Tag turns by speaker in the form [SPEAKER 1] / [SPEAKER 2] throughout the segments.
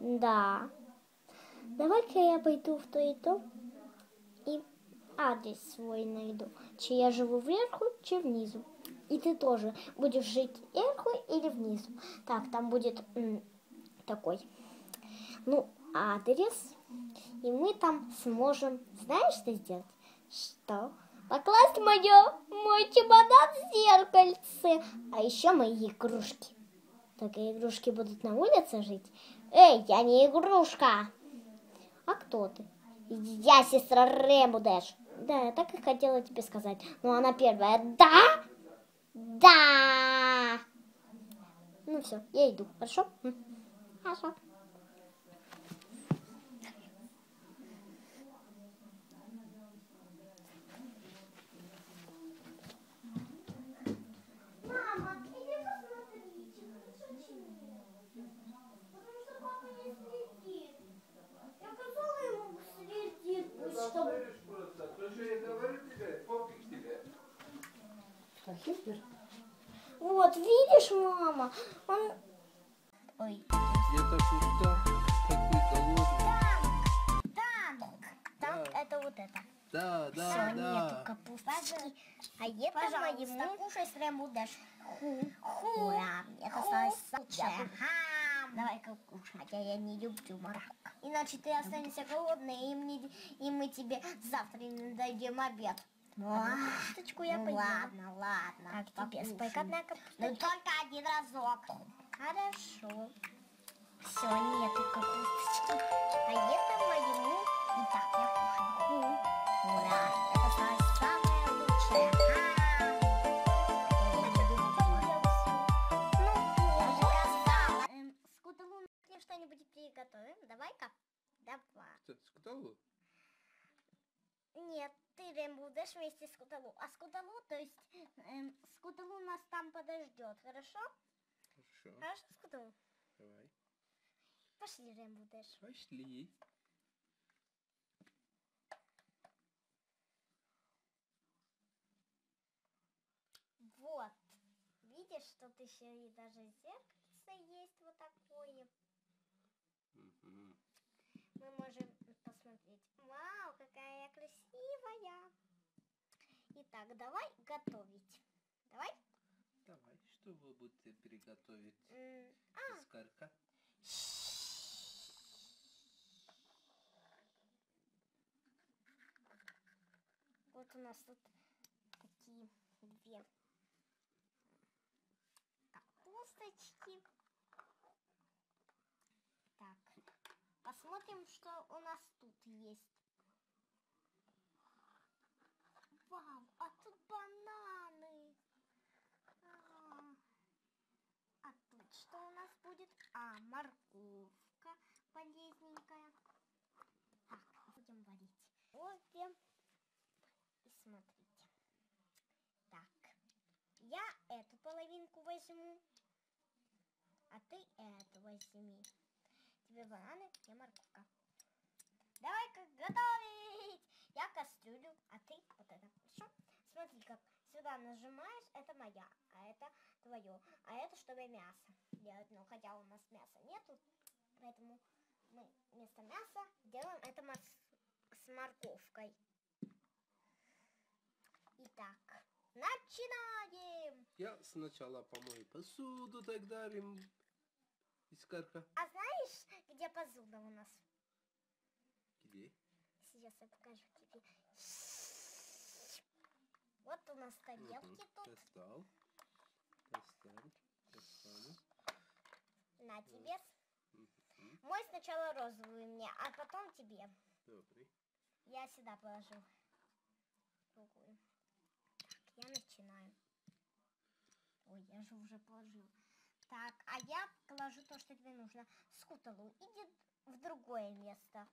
[SPEAKER 1] Да. Давай-ка я пойду в то и то и адрес свой найду. Чи я живу вверху, чи внизу. И ты тоже будешь жить вверху или внизу. Так, там будет м, такой, ну, адрес. И мы там сможем, знаешь, что сделать? Что? Покласть мое, мой чемодан в зеркальце. А еще мои игрушки. Только игрушки будут на улице жить. Эй, я не игрушка. А кто ты? Я сестра Рэмбо Дэш. Да, я так и хотела тебе сказать. Но она первая. Да? Да. Ну все, я иду. Хорошо? Хорошо. Мама, иди посмотрите, красоте Потому что папа не следит. Я сказала ему следит,
[SPEAKER 2] Ну,
[SPEAKER 1] чтобы...
[SPEAKER 2] смотришь просто. То, что я говорю тебе, пофиг тебе.
[SPEAKER 3] А?
[SPEAKER 1] Вот, видишь, мама? Он... Ой.
[SPEAKER 2] Так устал, такой голодный.
[SPEAKER 1] Танк. Танк
[SPEAKER 2] Да.
[SPEAKER 1] это вот это.
[SPEAKER 2] Да, да,
[SPEAKER 1] Все, нету
[SPEAKER 2] да.
[SPEAKER 1] капусточки. А это
[SPEAKER 4] Пожалуйста,
[SPEAKER 1] моему...
[SPEAKER 4] кушай с Ремудеш.
[SPEAKER 1] Ху. Ху.
[SPEAKER 4] Ура, это.
[SPEAKER 1] Хам.
[SPEAKER 4] Давай-ка кушай.
[SPEAKER 1] Хотя я не люблю морковку.
[SPEAKER 4] Иначе ты останешься голодный, и мы, и мы тебе завтра не дадим обед. Одну капусточку я
[SPEAKER 1] ну ладно, ладно.
[SPEAKER 4] Так, тебе спайк одна
[SPEAKER 1] Ну
[SPEAKER 4] капусточка.
[SPEAKER 1] только один разок.
[SPEAKER 4] Хорошо.
[SPEAKER 1] Все, нету капусточки. А это моему... Итак, я кушаю. Ура, это самое, самое лучшее. Морковку. Ну, я же сказала.
[SPEAKER 4] Эм, Скуталу, что-нибудь приготовим? Давай-ка.
[SPEAKER 1] Давай.
[SPEAKER 2] Что, сказал?
[SPEAKER 4] Нет, ты Рэм будешь вместе с Скуталу. А Скуталу, то есть эм, Скуталу нас там подождет, хорошо?
[SPEAKER 2] Хорошо,
[SPEAKER 4] Хорошо, Скуталу?
[SPEAKER 2] давай.
[SPEAKER 4] Пошли, Рэм будешь.
[SPEAKER 2] Пошли.
[SPEAKER 4] Вот. Видишь, тут еще и даже зеркальце есть вот такое.
[SPEAKER 2] Мгм.
[SPEAKER 4] Мы можем посмотреть. Вау, какая. Итак, давай готовить. Давай.
[SPEAKER 2] Давай, что вы будете приготовить?
[SPEAKER 4] М, А,
[SPEAKER 2] Искарка?
[SPEAKER 4] вот у нас тут такие две капусточки. Так, посмотрим, что у нас тут есть. Вау, а тут бананы. А, а тут что у нас будет? А, морковка полезненькая. Так, будем варить. Кофе. И смотрите. Так, я эту половинку возьму, а ты эту возьми. Тебе бананы, мне морковка. Давай-ка готовить! Я кастрюлю, а ты вот это. Хорошо? Смотри, как сюда нажимаешь, это моя, а это твое. А это чтобы мясо делать. Ну, хотя у нас мяса нету, поэтому мы вместо мяса делаем это с морковкой. Итак, начинаем!
[SPEAKER 2] Я сначала помою посуду, тогда рим... Искарка.
[SPEAKER 4] А знаешь, где посуда у нас?
[SPEAKER 2] Где?
[SPEAKER 4] Сейчас я покажу тебе. Вот у нас тарелки
[SPEAKER 2] Мгм.
[SPEAKER 4] тут.
[SPEAKER 2] Достал. Достал. Достану.
[SPEAKER 4] На тебе. Мой сначала розовый мне, а потом тебе.
[SPEAKER 2] Добрый.
[SPEAKER 4] Я сюда положу. Другую. Так, я начинаю. Ой, я же уже положила. Так, а я положу то, что тебе нужно. Скуталу, иди в другое место.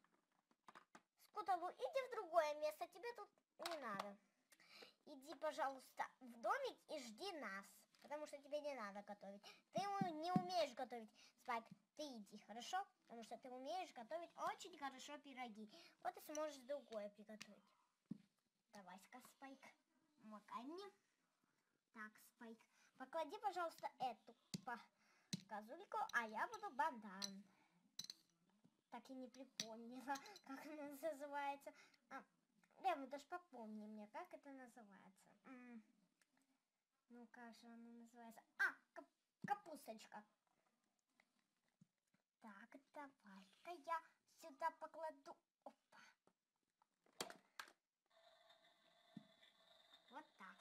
[SPEAKER 4] Скуталу, иди в другое место, тебе тут не надо. Иди, пожалуйста, в домик и жди нас. Потому что тебе не надо готовить. Ты не умеешь готовить, Спайк. Ты иди, хорошо? Потому что ты умеешь готовить очень хорошо пироги. Вот ты сможешь другое приготовить. Давай-ка, Спайк. Макай мне. Так, Спайк. Поклади, пожалуйста, эту по- козульку, а я буду банан. так и не припомнила, как она называется. А, Лема, даже попомни мне, как это называется. М. Ну, же она называется? А, кап- капусточка. Так, давай-ка я сюда покладу. Опа. Вот так.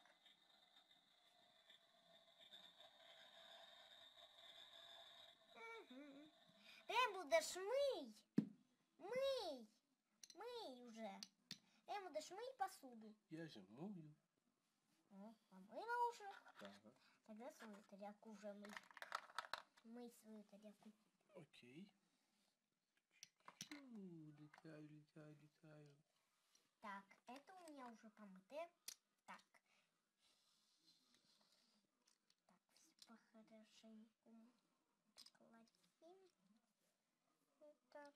[SPEAKER 4] Мгм. Ему дашь мый. Мый. Мый уже. Ему дашь мый посуду.
[SPEAKER 5] Я же мою.
[SPEAKER 4] О, помыла уже.
[SPEAKER 5] Да.
[SPEAKER 4] Тогда свою тарелку уже мый. Мый свою тарелку.
[SPEAKER 5] Окей. Чу, летаю, летаю, летаю.
[SPEAKER 4] Так, это у меня уже помытые. Так. Так, все по-хорошеньку кладим. Вот так.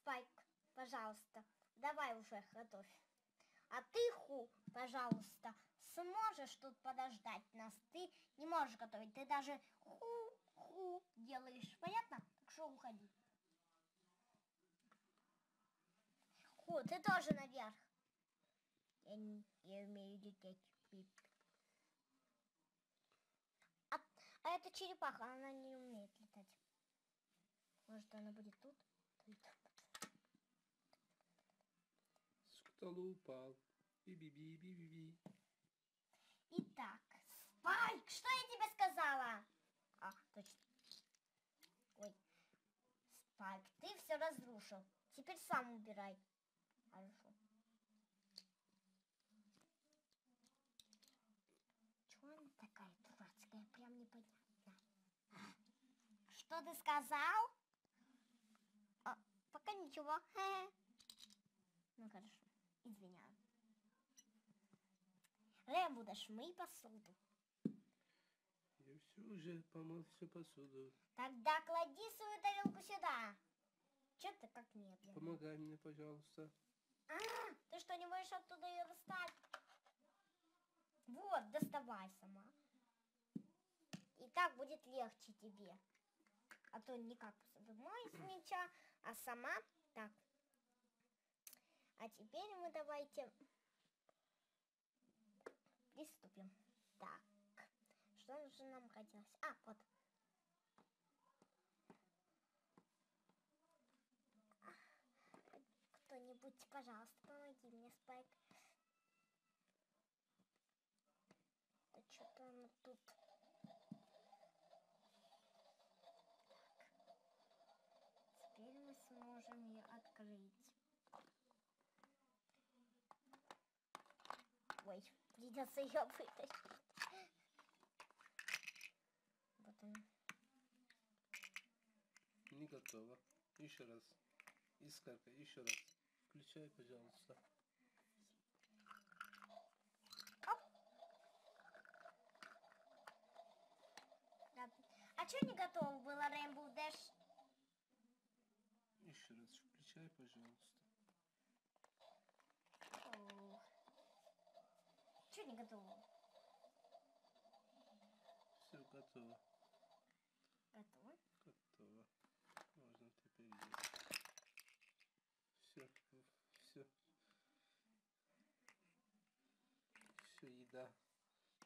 [SPEAKER 4] Спайк, пожалуйста, давай уже готовь. А ты, Ху, пожалуйста, сможешь тут подождать нас? Ты не можешь готовить, ты даже ху-ху делаешь, понятно? Так что уходи. Ху, ты тоже наверх. Я, не, я умею лететь. А, а эта черепаха, она не умеет летать. Может, она будет тут? Тут.
[SPEAKER 5] С столу упал. Би-би-би-би-би-би.
[SPEAKER 4] Итак, Спайк, что я тебе сказала? А, точно. Ой. Спайк, ты все разрушил. Теперь сам убирай. Хорошо. Чего она такая дурацкая? Прям непонятно. Что ты сказал? А, пока ничего. Ну хорошо, извиняю. Рэм, будешь мыть посуду.
[SPEAKER 5] Я все уже помыл всю посуду.
[SPEAKER 4] Тогда клади свою тарелку сюда. Че ты как медленно?
[SPEAKER 5] Помогай мне, пожалуйста.
[SPEAKER 4] А, ты что, не можешь оттуда ее достать? Вот, доставай сама. И так будет легче тебе. А то никак поднимаюсь с мяча, а сама так. А теперь мы давайте приступим. Так, что же нам хотелось? А, вот. Кто-нибудь, пожалуйста, помоги мне, Спайк. Да что-то оно тут. Теперь мы сможем ее открыть. Ой, придется ее вытащить. Вот она.
[SPEAKER 5] Не готово. Еще раз. Искорка, еще раз. Включай, пожалуйста.
[SPEAKER 4] Да. А что не готово было Rainbow Dash?
[SPEAKER 5] Еще раз включай, пожалуйста.
[SPEAKER 4] Что не готово?
[SPEAKER 5] Все готово.
[SPEAKER 4] Готово.
[SPEAKER 5] Готово. Можно теперь есть. Все, все. Все, еда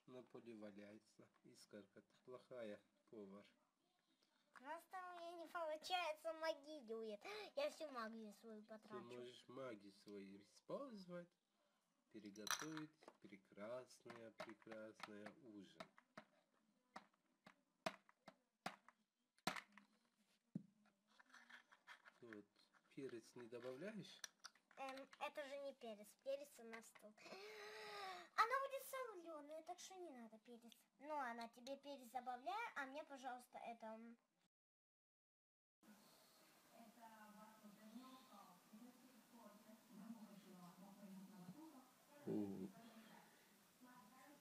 [SPEAKER 5] на поле валяется. Искорка, ты плохая повар.
[SPEAKER 4] Просто у меня не получается магию. Я всю магию свою
[SPEAKER 5] Ты
[SPEAKER 4] потрачу.
[SPEAKER 5] можешь магию свою использовать, переготовить прекрасное, прекрасное ужин. Вот, перец не добавляешь?
[SPEAKER 4] Эм, это же не перец. Перец у нас тут. Она будет соленая, так что не надо перец. Ну, она тебе перец добавляй, а мне, пожалуйста, это... м,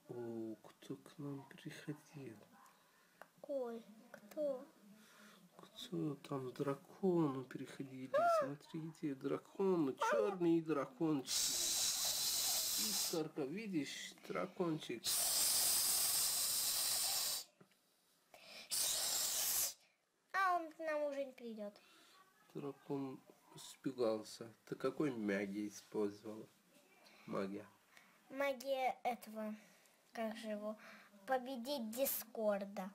[SPEAKER 5] О, кто к нам приходил?
[SPEAKER 1] Ой, кто?
[SPEAKER 5] Кто там драконы приходили? Смотрите, дракон, черный дракон. Искорка, видишь, дракончик.
[SPEAKER 4] А он к нам уже
[SPEAKER 1] не придет.
[SPEAKER 2] Дракон испугался. Ты какой магии использовала? Магия.
[SPEAKER 1] Магия этого, как же его, победить Дискорда.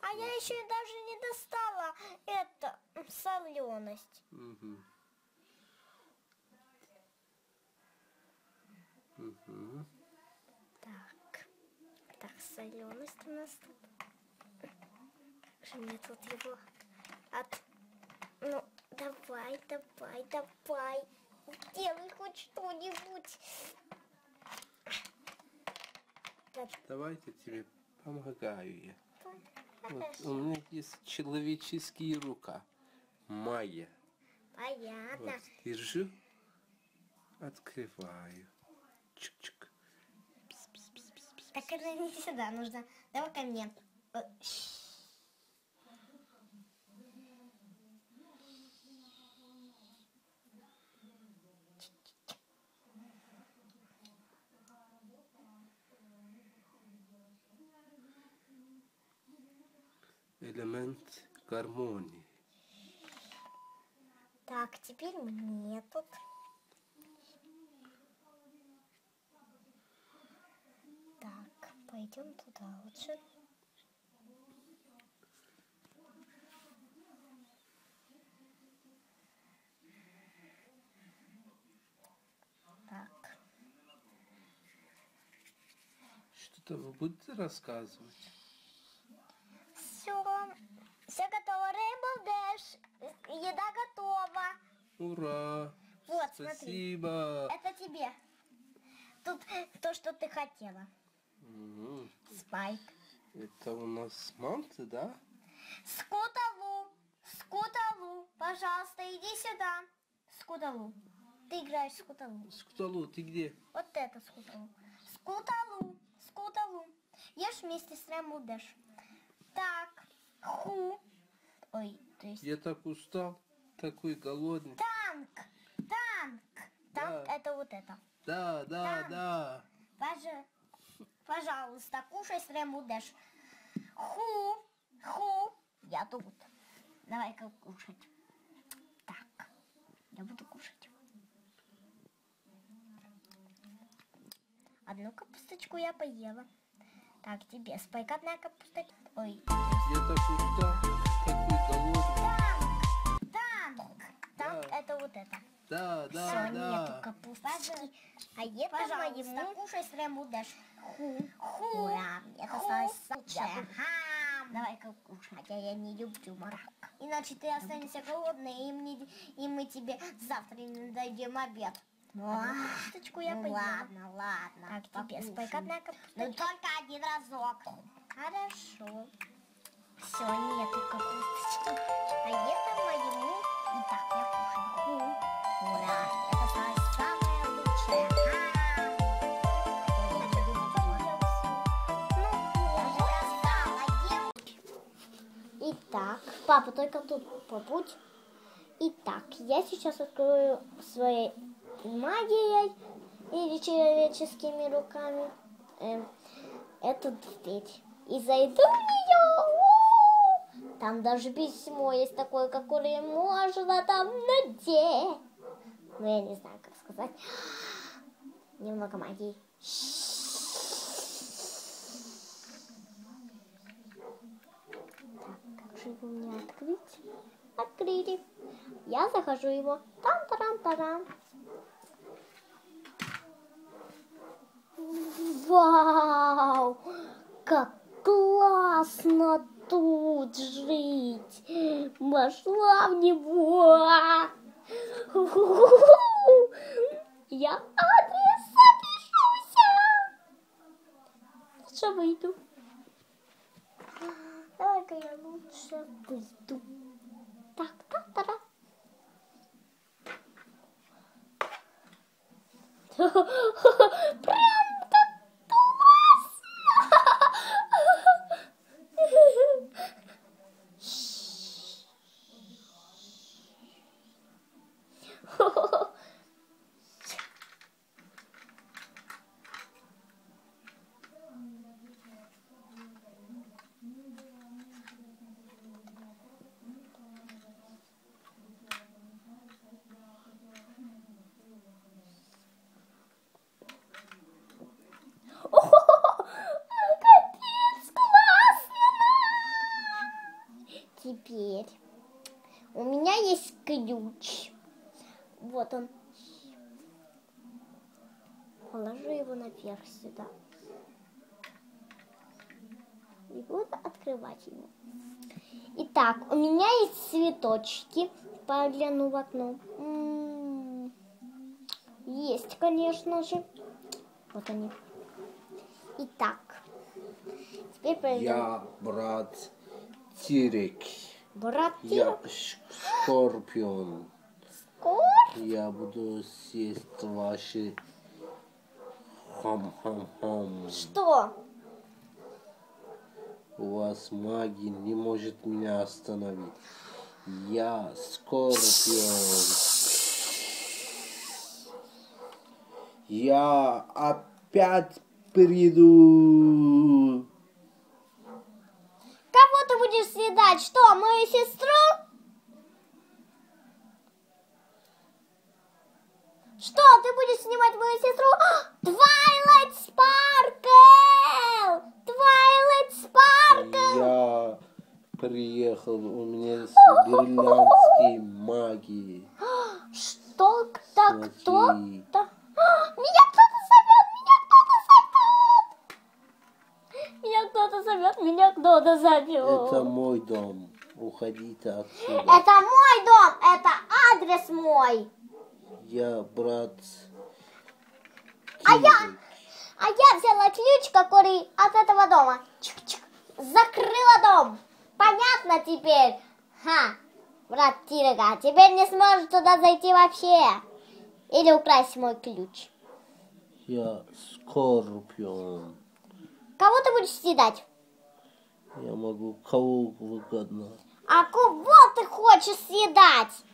[SPEAKER 1] А я еще даже не достала это, соленость. Так, так, соленость у нас тут. Как же мне тут его от... Ну, давай, давай, давай. Делай хоть что-нибудь.
[SPEAKER 2] Давайте тебе помогаю я. Вот, у меня есть человеческие рука. Майя.
[SPEAKER 1] Понятно.
[SPEAKER 2] Вот, держу. Открываю. Чик-чик.
[SPEAKER 1] Так это не сюда нужно. Давай ко мне.
[SPEAKER 2] Элемент гармонии.
[SPEAKER 1] Так, теперь мне тут. Так, пойдем туда лучше. Так,
[SPEAKER 2] Что-то вы будете рассказывать?
[SPEAKER 1] все, все готово. Rainbow Dash, еда готова.
[SPEAKER 2] Ура!
[SPEAKER 1] Вот, смотри.
[SPEAKER 2] Спасибо!
[SPEAKER 1] Это тебе. Тут то, что ты хотела.
[SPEAKER 2] Мгм.
[SPEAKER 1] Спайк.
[SPEAKER 2] Это у нас манты, да?
[SPEAKER 1] Скуталу, Скуталу, пожалуйста, иди сюда. Скуталу. Ты играешь в Скуталу.
[SPEAKER 2] Скуталу, ты где?
[SPEAKER 1] Вот это Скуталу. Скуталу, Скуталу. Ешь вместе с Ремудеш. Так, ху. Ой, то есть
[SPEAKER 2] Я так устал, такой голодный.
[SPEAKER 1] танк, танк. Танк
[SPEAKER 2] Да.
[SPEAKER 1] это вот это.
[SPEAKER 2] Да, да,
[SPEAKER 1] Танк.
[SPEAKER 2] да.
[SPEAKER 1] Пожа- Пожалуйста, кушай с Ремудеш. Ху, ху. Я тут. Давай-ка кушать. Так, я буду кушать. Одну капусточку я поела. Так, тебе спайк одна капусточка. Ой,
[SPEAKER 2] Так устал, такой голодный.
[SPEAKER 1] танк, танк. Танк
[SPEAKER 2] Да.
[SPEAKER 1] это вот это.
[SPEAKER 2] Да, да,
[SPEAKER 1] Все, нету
[SPEAKER 2] да.
[SPEAKER 1] капусточки. А это
[SPEAKER 4] Пожалуйста,
[SPEAKER 1] моему...
[SPEAKER 4] кушай с Ремудеш.
[SPEAKER 1] Ху.
[SPEAKER 4] Ху.
[SPEAKER 1] Ура, мне
[SPEAKER 4] Ху.
[SPEAKER 1] досталось лучшее.
[SPEAKER 4] Хам.
[SPEAKER 1] Давай-ка кушать, хотя я не люблю морковь.
[SPEAKER 4] Иначе ты останешься голодный, и, мне, и мы тебе завтра не дадим обед.
[SPEAKER 1] Одну капусточку я
[SPEAKER 4] ну
[SPEAKER 1] поела.
[SPEAKER 4] ладно, ладно.
[SPEAKER 1] Так, тебе спайк одна
[SPEAKER 4] Ну
[SPEAKER 1] капусточка.
[SPEAKER 4] только один разок.
[SPEAKER 1] Хорошо. Все, нету капусточки. А это моему... Итак, я кушаю.
[SPEAKER 4] Ура, сказала, ем
[SPEAKER 1] Итак, папа, только тут побудь. Итак, я сейчас открою своей магией или человеческими руками эм, эту дверь. И зайду в нее. Там даже письмо есть такое, которое можно там надеть. Ну, я не знаю, как сказать. Немного магии. Как же его мне открыть? Открыли. Я захожу его. Там-тарам-тарам. Вау! Как классно тут жить! Вошла в него! Я адрес запишуся! Лучше выйду. Давай-ка я лучше выйду. Так, так, так, так. Прям так классно. теперь у меня есть ключ. Вот он. Положу его наверх сюда. И буду открывать его. Итак, у меня есть цветочки. Погляну в окно. М, Есть, конечно же. Вот они. Итак. Теперь пойдем.
[SPEAKER 2] Я брат Тирек.
[SPEAKER 1] Брат
[SPEAKER 2] Я скорпион.
[SPEAKER 1] Скор?
[SPEAKER 2] Я буду съесть ваши хам-хам-хам.
[SPEAKER 1] Что?
[SPEAKER 2] У вас магия не может меня остановить. Я скорпион. Я опять приду.
[SPEAKER 1] Ты будешь съедать? Что, мою сестру? Что, ты будешь снимать мою сестру? Твайлайт Спаркл! Твайлайт Спаркл!
[SPEAKER 2] Я приехал, у меня бриллиантские магии.
[SPEAKER 1] Что? Так кто?
[SPEAKER 2] Смотри.
[SPEAKER 1] Да. Меня зовет! Меня кто-то зовет!
[SPEAKER 2] Это мой дом. Уходите отсюда.
[SPEAKER 1] Это мой дом! Это адрес мой!
[SPEAKER 2] Я брат.
[SPEAKER 1] А я-
[SPEAKER 2] Кирик.
[SPEAKER 1] А я взяла ключ, который от этого дома. Чик-чик. Закрыла дом. Понятно теперь? Ха, брат Тирга, теперь не сможешь туда зайти вообще. Или украсть мой ключ.
[SPEAKER 2] Я скорпион.
[SPEAKER 1] Кого ты будешь съедать?
[SPEAKER 2] Я могу кого угодно.
[SPEAKER 1] А кого ты хочешь съедать?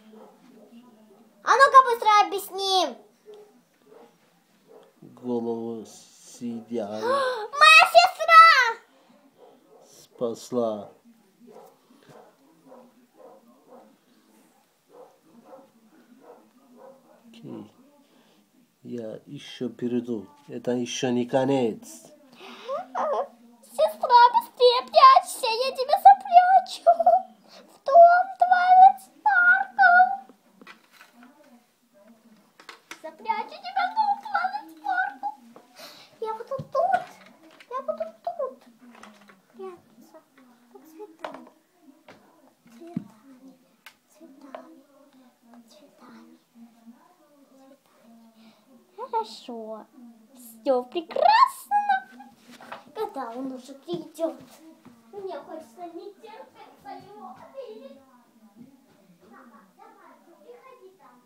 [SPEAKER 1] А ну-ка быстро объясни.
[SPEAKER 2] Голову съедяю.
[SPEAKER 1] Моя сестра!
[SPEAKER 2] Спасла. Окей. Я еще приду. Это еще не конец.
[SPEAKER 1] Сестра, быстрее прячься, я тебя запрячу. В дом Твайлайт Спаркл. Запрячу тебя в дом Твайлайт Спаркл. Я буду тут. Я буду тут. Прятаться. Под цветами. Цветами. Цветами. Цветами. Цветами. Хорошо. Все прекрасно. Когда он уже придет? Мне хочется не терпеться его увидеть. Мама, давай, приходи там.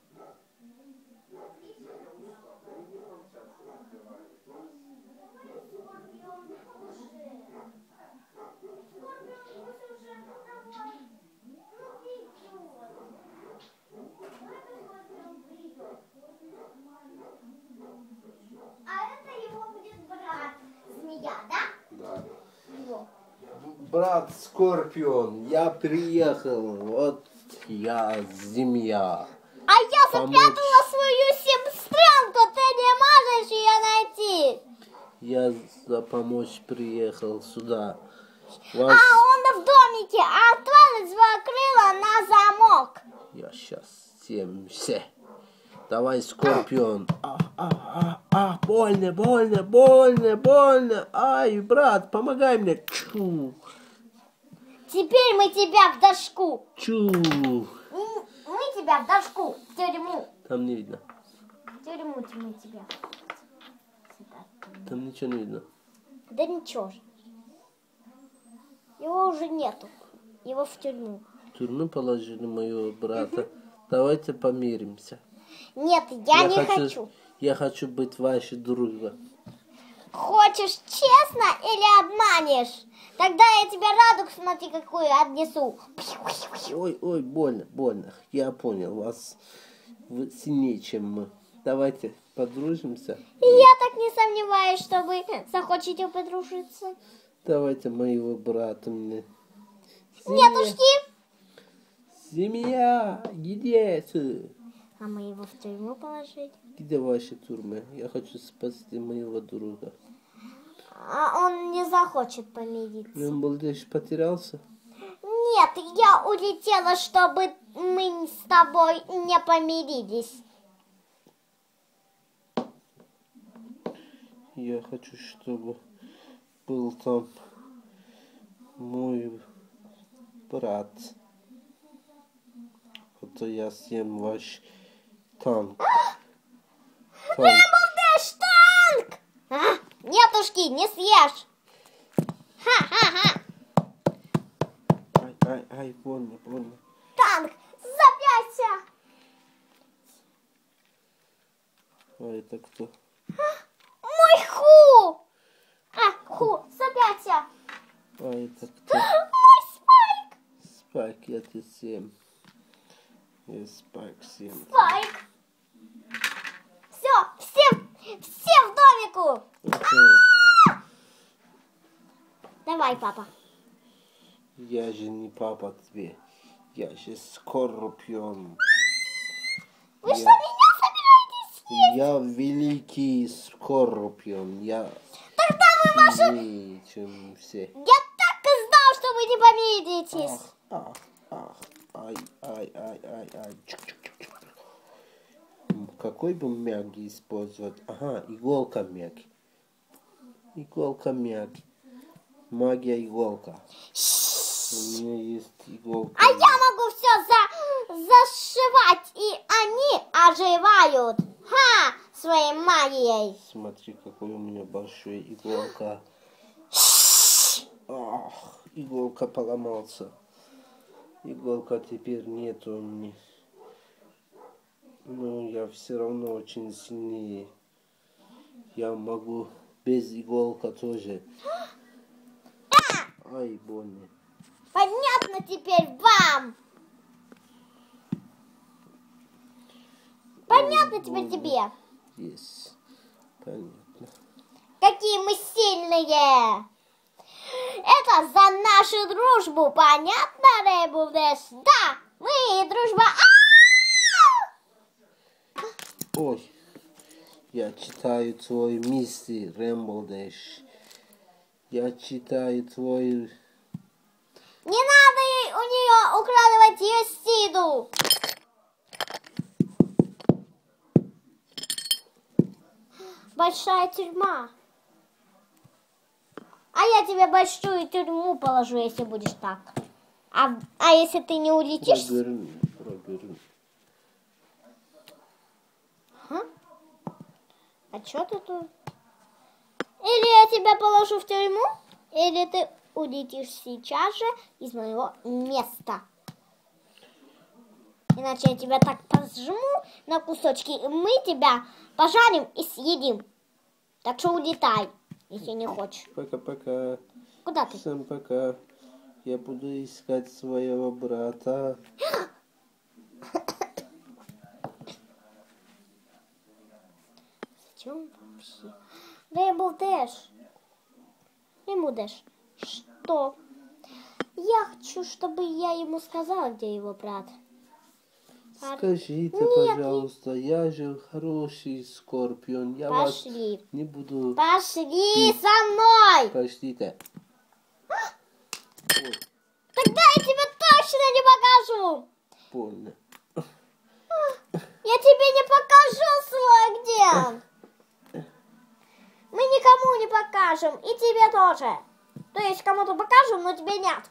[SPEAKER 1] А это его будет брат, змея, да?
[SPEAKER 2] Да.
[SPEAKER 1] Его.
[SPEAKER 2] Брат Скорпион, я приехал. Вот я земля.
[SPEAKER 1] А я
[SPEAKER 2] Помочь.
[SPEAKER 1] запрятала свою сестренку, ты не можешь ее найти.
[SPEAKER 2] Я за помочь приехал сюда.
[SPEAKER 1] А
[SPEAKER 2] Вас
[SPEAKER 1] он в домике, а Твайлайт закрыла на замок.
[SPEAKER 2] я сейчас всем все. Давай, Скорпион. А, а, а, а, больно, больно, больно, больно. Ай, брат, помогай мне. Чу,
[SPEAKER 1] Теперь мы тебя в дошку.
[SPEAKER 2] чу.
[SPEAKER 1] Мы тебя в дошку, в тюрьму.
[SPEAKER 2] Там не видно.
[SPEAKER 1] В тюрьму мы тебя. Сюда.
[SPEAKER 2] Там ничего не видно.
[SPEAKER 1] Да ничего же. Его уже нету. Его в тюрьму.
[SPEAKER 2] В тюрьму положили моего брата. Давайте помиримся.
[SPEAKER 1] Нет, я, не хочу.
[SPEAKER 2] Я хочу быть вашей другом.
[SPEAKER 1] Хочешь честно или обманешь? Тогда я тебе радугу, смотри, какую отнесу.
[SPEAKER 2] Ой, ой, больно, больно. Я понял, вас вы сильнее, чем мы. Давайте подружимся.
[SPEAKER 1] И я так не сомневаюсь, что вы захочете подружиться.
[SPEAKER 2] Давайте моего брата мне.
[SPEAKER 1] Нетушки.
[SPEAKER 2] Семья, где ты?
[SPEAKER 1] А мы его в тюрьму положить?
[SPEAKER 2] Где ваши тюрьмы? Я хочу спасти моего друга.
[SPEAKER 1] А он захочет помириться.
[SPEAKER 2] Здесь потерялся?
[SPEAKER 1] Нет, я улетела, чтобы мы с тобой не помирились.
[SPEAKER 2] Я хочу, чтобы был там мой брат. А то я съем ваш танк. Танк.
[SPEAKER 1] Дэш, танк! А, нетушки, не съешь. Ха-ха-ха.
[SPEAKER 2] Ай, ай, ай, больно, больно.
[SPEAKER 1] Танк, запястья.
[SPEAKER 2] А это кто?
[SPEAKER 1] Мой ху. А, ху, запястья.
[SPEAKER 2] А это кто?
[SPEAKER 1] Мой спайк.
[SPEAKER 2] Спайк, я тебе съем. Я спайк съем.
[SPEAKER 1] Спайк. Все, все, все в домику.
[SPEAKER 2] Ага.
[SPEAKER 1] Давай, папа.
[SPEAKER 2] Я же не папа тебе. Я же скорпион.
[SPEAKER 1] Вы
[SPEAKER 2] Я-
[SPEAKER 1] что, меня собираетесь?
[SPEAKER 2] Я великий скорпион. Я
[SPEAKER 1] Тогда вы ваши...
[SPEAKER 2] чем все.
[SPEAKER 1] Я так и знал, что вы не помиритесь.
[SPEAKER 2] Ах, ах, ай, ай, ай, ай, ай. Чук, чук, чук, чук. М, Какой бы мяги использовать? Ага, иголка мяги. Иголка мяги. Магия иголка. У меня есть иголка.
[SPEAKER 1] А я могу все за... зашивать, и они оживают. Ха! Своей магией.
[SPEAKER 2] Смотри, какой у меня большой иголка. Ах, иголка поломался. Иголка теперь нету у меня. Но я все равно очень сильнее. Я могу без иголка тоже. Ай, больно.
[SPEAKER 1] Понятно теперь вам? Понятно теперь тебе?
[SPEAKER 2] Есть. Понятно.
[SPEAKER 1] Какие мы сильные! Это за нашу дружбу, понятно, Рейбулдеш? Да, мы дружба... А!
[SPEAKER 2] Ой, я читаю твой мысли, Рэмблдэш. Я читаю твой...
[SPEAKER 1] Не надо ей у нее украдывать ее сиду. Большая тюрьма. А я тебе большую тюрьму положу, если будешь так. А, а если ты не улетишь?
[SPEAKER 2] Проверни, проверни.
[SPEAKER 1] Ага. А что ты тут? Или я тебя положу в тюрьму, или ты улетишь сейчас же из моего места. Иначе я тебя так пожму на кусочки, и мы тебя пожарим и съедим. Так что улетай, если не хочешь.
[SPEAKER 2] Пока-пока.
[SPEAKER 1] Куда ты?
[SPEAKER 2] Всем пока. Я буду искать своего брата.
[SPEAKER 1] Зачем вообще? Рейбл Дэш. Рейбл Дэш. Что? Я хочу, чтобы я ему сказала, где его брат.
[SPEAKER 2] Скажите,
[SPEAKER 1] Нет,
[SPEAKER 2] пожалуйста, я же хороший скорпион. Я вас
[SPEAKER 1] Пошли.
[SPEAKER 2] не буду...
[SPEAKER 1] Пошли со мной.
[SPEAKER 2] Пошлите. Ой,
[SPEAKER 1] Тогда я тебе точно не покажу.
[SPEAKER 2] больно.
[SPEAKER 1] Я тебе не покажу свой где. Мы никому не покажем. И тебе тоже. То есть кому-то покажем, но тебе нет.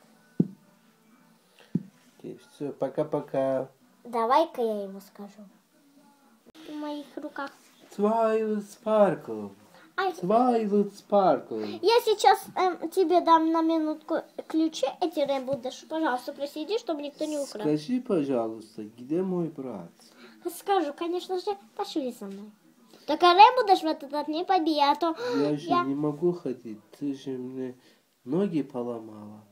[SPEAKER 2] Все, пока-пока.
[SPEAKER 1] Давай-ка я ему скажу. В моих руках.
[SPEAKER 2] Twilight Sparkle.
[SPEAKER 1] Ай,
[SPEAKER 2] Twilight Sparkle.
[SPEAKER 1] Я сейчас эм, тебе дам на минутку ключи эти Рэмбудеш. Пожалуйста, просиди, чтобы никто не украл.
[SPEAKER 2] Скажи, пожалуйста, где мой брат?
[SPEAKER 1] Скажу, конечно же, пошли со мной. Только Рэмбудеш в этот раз не побей, а то
[SPEAKER 2] Я же
[SPEAKER 1] я...
[SPEAKER 2] не могу ходить. Ты же мне ноги поломала.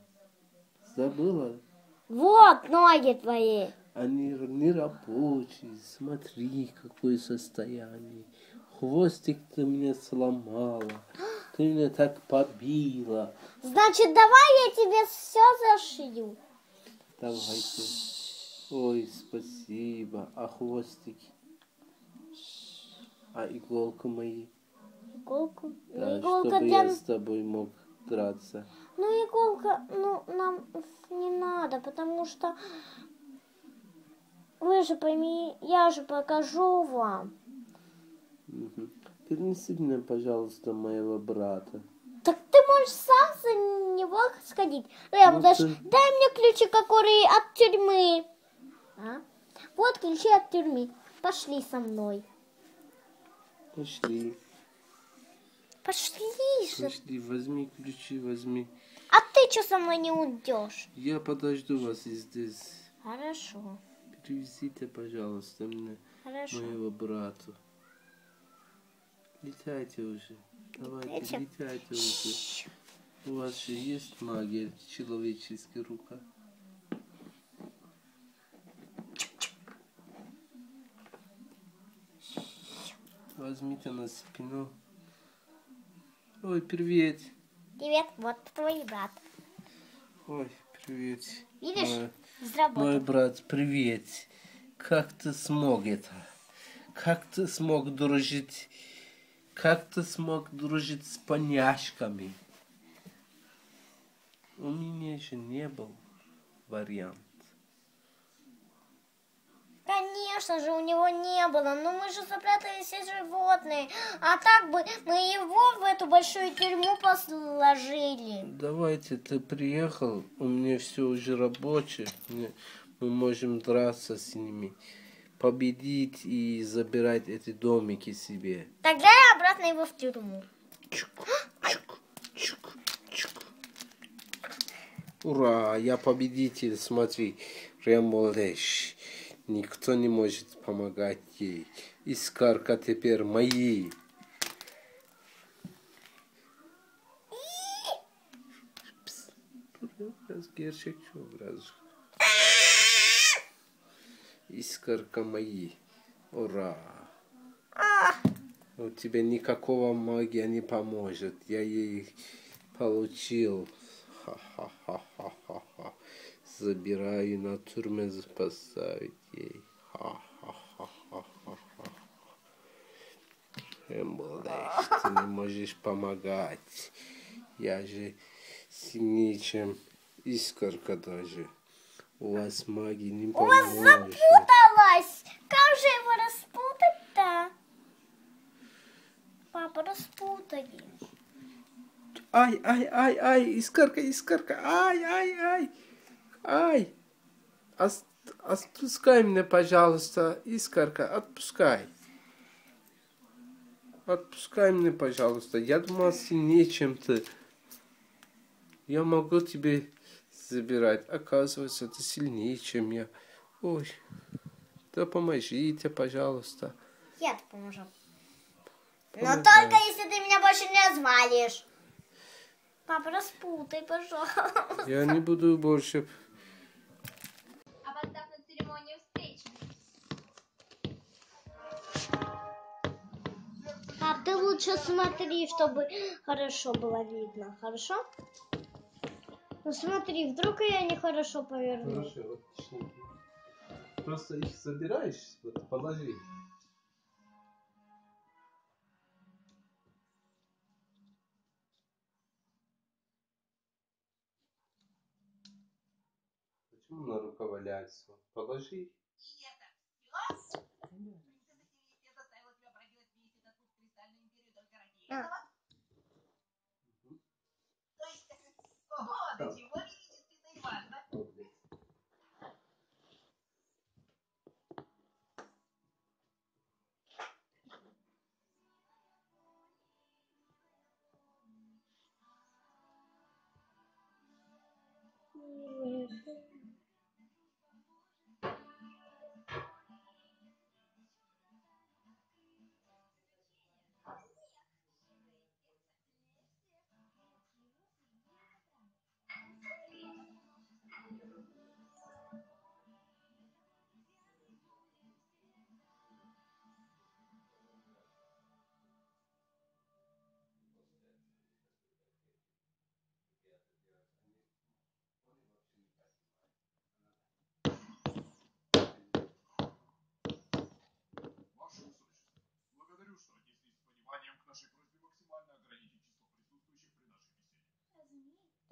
[SPEAKER 2] Забыла?
[SPEAKER 1] Вот ноги твои.
[SPEAKER 2] Они не рабочие. Смотри, какое состояние. Хвостик ты мне сломала. Ты меня так побила.
[SPEAKER 1] Значит, давай я тебе все зашью.
[SPEAKER 2] Давайте. Ой, спасибо. А хвостики? А иголку мои?
[SPEAKER 1] Иголку.
[SPEAKER 2] Да,
[SPEAKER 1] Иголка
[SPEAKER 2] чтобы
[SPEAKER 1] для...
[SPEAKER 2] я с тобой мог драться.
[SPEAKER 1] Ну, иголка, ну, нам не надо, потому что вы же пойми, я же покажу вам.
[SPEAKER 2] Мгм. Перенеси мне, пожалуйста, моего брата.
[SPEAKER 1] Так ты можешь сам за него сходить. Я
[SPEAKER 2] Ну
[SPEAKER 1] даже-
[SPEAKER 2] ты-
[SPEAKER 1] Дай мне ключи, которые от тюрьмы. А? Вот ключи от тюрьмы. Пошли со мной.
[SPEAKER 2] Пошли.
[SPEAKER 1] Пошли же.
[SPEAKER 2] Пошли, возьми ключи, возьми.
[SPEAKER 1] А ты что со мной не уйдешь?
[SPEAKER 2] Я подожду вас здесь.
[SPEAKER 1] Хорошо,
[SPEAKER 2] Перевезите, пожалуйста, мне
[SPEAKER 1] хорошо.
[SPEAKER 2] моего брата. Летайте уже. Давайте,
[SPEAKER 1] Летим?
[SPEAKER 2] летайте уже. У вас же есть магия, человеческая рука. Возьмите на спину. Ой, привет.
[SPEAKER 1] Привет, вот твой брат.
[SPEAKER 2] Ой, привет.
[SPEAKER 1] Видишь?
[SPEAKER 2] Мой, мой брат, привет. Как ты смог это? Как ты смог дружить? Как ты смог дружить с поняшками? У меня еще не был вариант.
[SPEAKER 1] Конечно же, у него не было. Но мы же запрятали все животные. А так бы мы его в эту большую тюрьму посложили.
[SPEAKER 2] Давайте, ты приехал, у меня все уже рабочее. Мы можем драться с ними, победить и забирать эти домики себе.
[SPEAKER 1] Тогда я обратно его в тюрьму.
[SPEAKER 2] Чук, чук, чук, чук. Ура, я победитель, смотри, Ремолеш. Никто не может помогать ей. Искарка теперь мои. Biraz gerçekçi ol birazcık. Искорка мои. Ура. У тебя никакого магия не поможет. Я ей получил. Ха-ха-ха-ха-ха. Забираю на тюрьму поставить ей. Ха-ха-ха-ха-ха. Эмблэш, ты не можешь помогать. Я же сильнее, чем искорка даже. У вас магии не поможет.
[SPEAKER 1] Путалась. Как же его распутать-то? Папа, распутаешь.
[SPEAKER 2] Ай, ай, ай, ай, искорка, искорка, ай, ай, ай, ай. Ос- отпускай меня, пожалуйста, искорка, отпускай. Отпускай меня, пожалуйста. Я думал сильнее, чем ты. Я могу тебе забирать. Оказывается, ты сильнее, чем я. Ой, да помогите, пожалуйста.
[SPEAKER 1] Я тебе поможу. Но
[SPEAKER 2] Помогаю.
[SPEAKER 1] только если ты меня больше не развалишь. Папа, распутай, пожалуйста.
[SPEAKER 2] Я не буду больше
[SPEAKER 1] лучше смотри, чтобы хорошо было видно, хорошо? Ну смотри, вдруг я нехорошо поверну.
[SPEAKER 2] Хорошо, вот шнурки. Просто их собираешь, вот положи. Почему на рука валяется? Положи.
[SPEAKER 1] А.
[SPEAKER 2] 对，好好地去，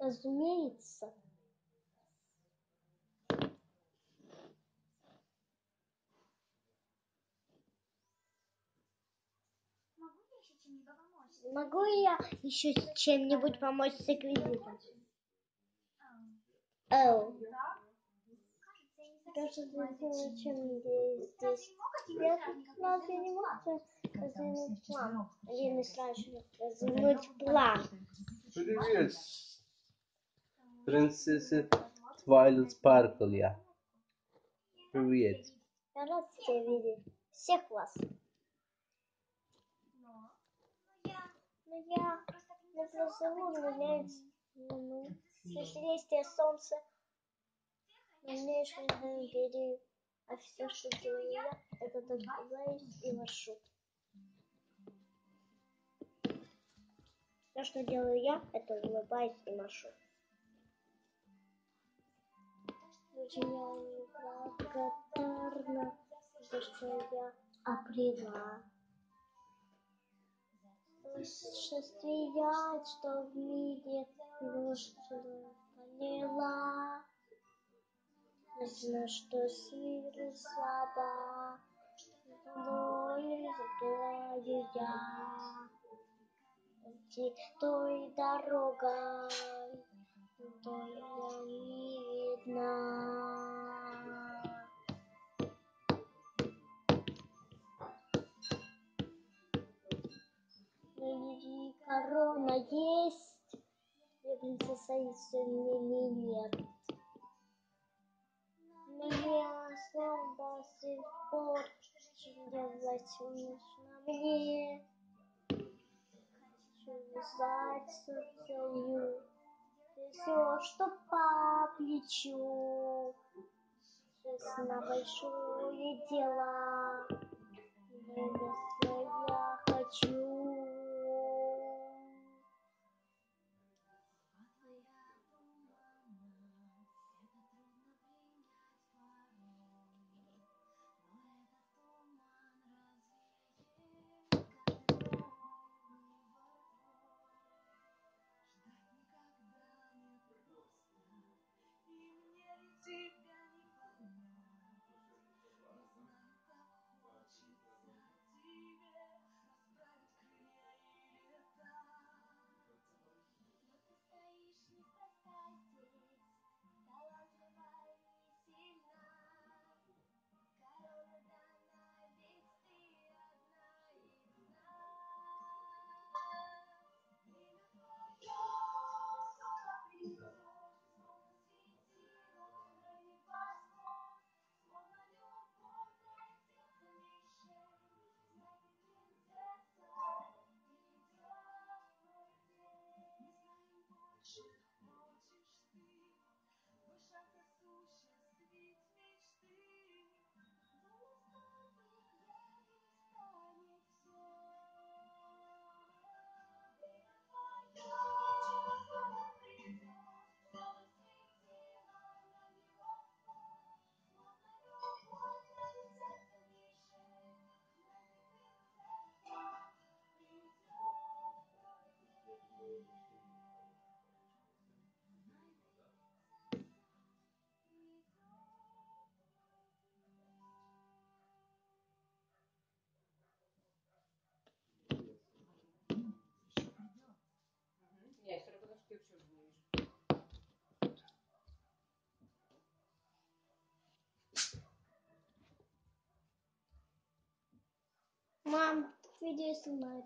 [SPEAKER 1] Разумеется. Могу я еще чем-нибудь помочь с реквизитом? Оу. Кажется, чем здесь. Я разве не мог развернуть план? Один из развернуть план.
[SPEAKER 2] Привет, принцесса Твайлет Спаркл я. Привет.
[SPEAKER 1] Я рад тебя видеть. Всех вас. Но я не просто луна является ну, созвездие солнца дальнейшем империи. А все, что делаю я, это только улыбаюсь и маршрут. Все, что делаю я, это улыбаюсь и маршрут. Очень я благодарна за что я обрела. Существие, что в мире нужно поняла. Знаю, что с миром слаба, но не забываю я. Идти той дорогой, той я не видна. Впереди корона есть, где принцесса и сильнее нет. Мне до сих пор делать нужно мне. Хочу зайцу целую, все, что по плечу. Сейчас на большое дело, если я хочу. Мам, видео снимает.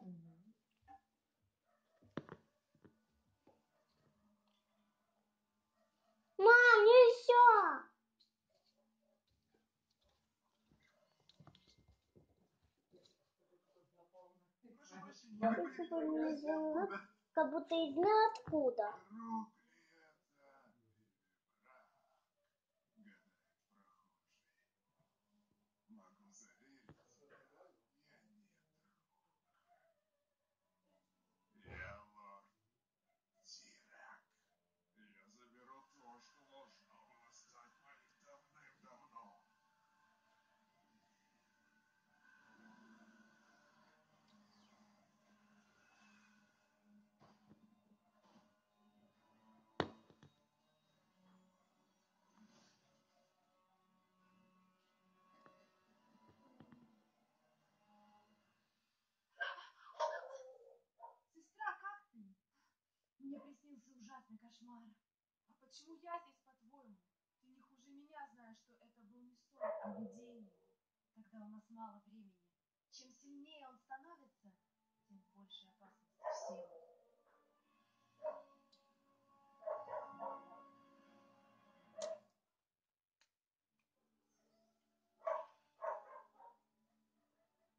[SPEAKER 1] Мам, еще! Почему не знаю, Как будто из ниоткуда.
[SPEAKER 6] Ужасный кошмар. А почему я здесь, по-твоему? Ты не хуже меня знаешь, что это был не сон, а видение. Тогда у нас мало времени. Чем сильнее он становится, тем больше опасности в силу.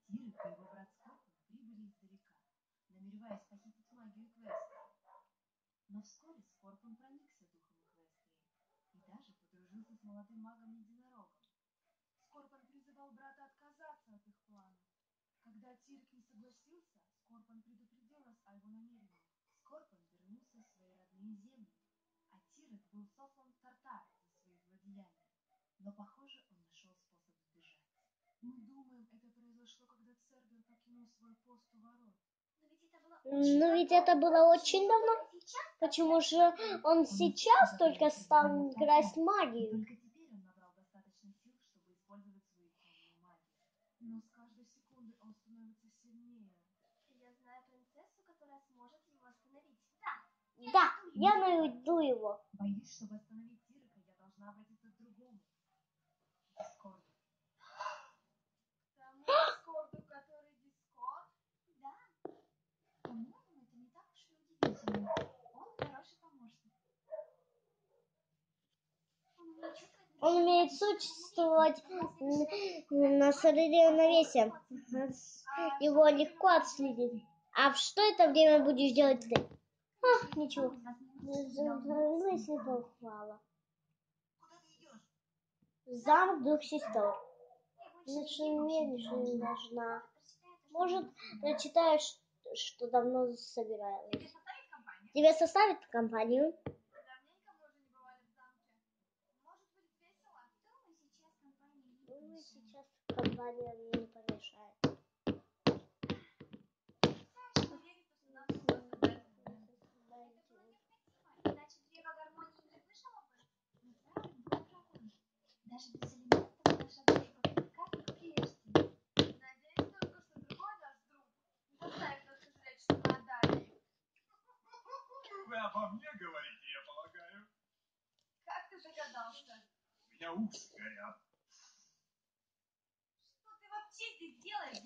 [SPEAKER 6] Тирик и его брат Скорпион прибыли издалека, намереваясь похитить. Но вскоре Скорпион проникся духом Эквестрии и даже подружился с молодым магом-единорогом. Скорпион призывал брата отказаться от их планов. Когда Тирик не согласился, Скорпион предупредил нас о его намерениях. Скорпион вернулся в свои родные земли, а Тирик был сослан в Тартар за свои злодеяния. Но, похоже, он нашел способ сбежать. Мы думаем, это произошло, когда Цербер покинул свой пост у ворот.
[SPEAKER 1] Но ведь это было очень давно. Почему же он сейчас только стал играть магию?
[SPEAKER 6] Только теперь он набрал достаточно сил, чтобы использовать свою темную магию. Но с каждой секундой он становится сильнее.
[SPEAKER 7] Я знаю принцессу, которая сможет его остановить. Да.
[SPEAKER 1] Да, я найду его.
[SPEAKER 6] Боюсь, чтобы остановить Тирика, я должна обратиться к другому. Дискорду.
[SPEAKER 7] К тому дискорду, который дискорд? Да. По-моему, это не так уж и удивительно. Он хороший помощник. Он умеет чувствовать
[SPEAKER 1] Он умеет существовать на равновесие. Его легко отследить. А в что это время будешь делать ты? А, ничего. Мысли попала. Замок двух сестер. Не должна. Может, прочитаешь, что давно собиралась.
[SPEAKER 7] Тебе
[SPEAKER 1] составит компанию?
[SPEAKER 7] Давненько мы уже не бывали в замке. Может быть весело? Думаю, сейчас компания не
[SPEAKER 1] Думаю, сейчас компания мне не помешает.
[SPEAKER 7] Знаешь, не верится, что нам удалось собрать Это было необходимо, иначе древо гармонии не выжило бы. Но Фрауль была права. Даже без элементов наша дружба крепка, как прежде. Надеюсь только, что другой наш друг не заставит нас сожалеть, что мы отдали их.
[SPEAKER 8] Вы обо мне говорите, я полагаю.
[SPEAKER 7] Как ты догадался?
[SPEAKER 8] У меня уши горят.
[SPEAKER 7] Что ты вообще здесь делаешь?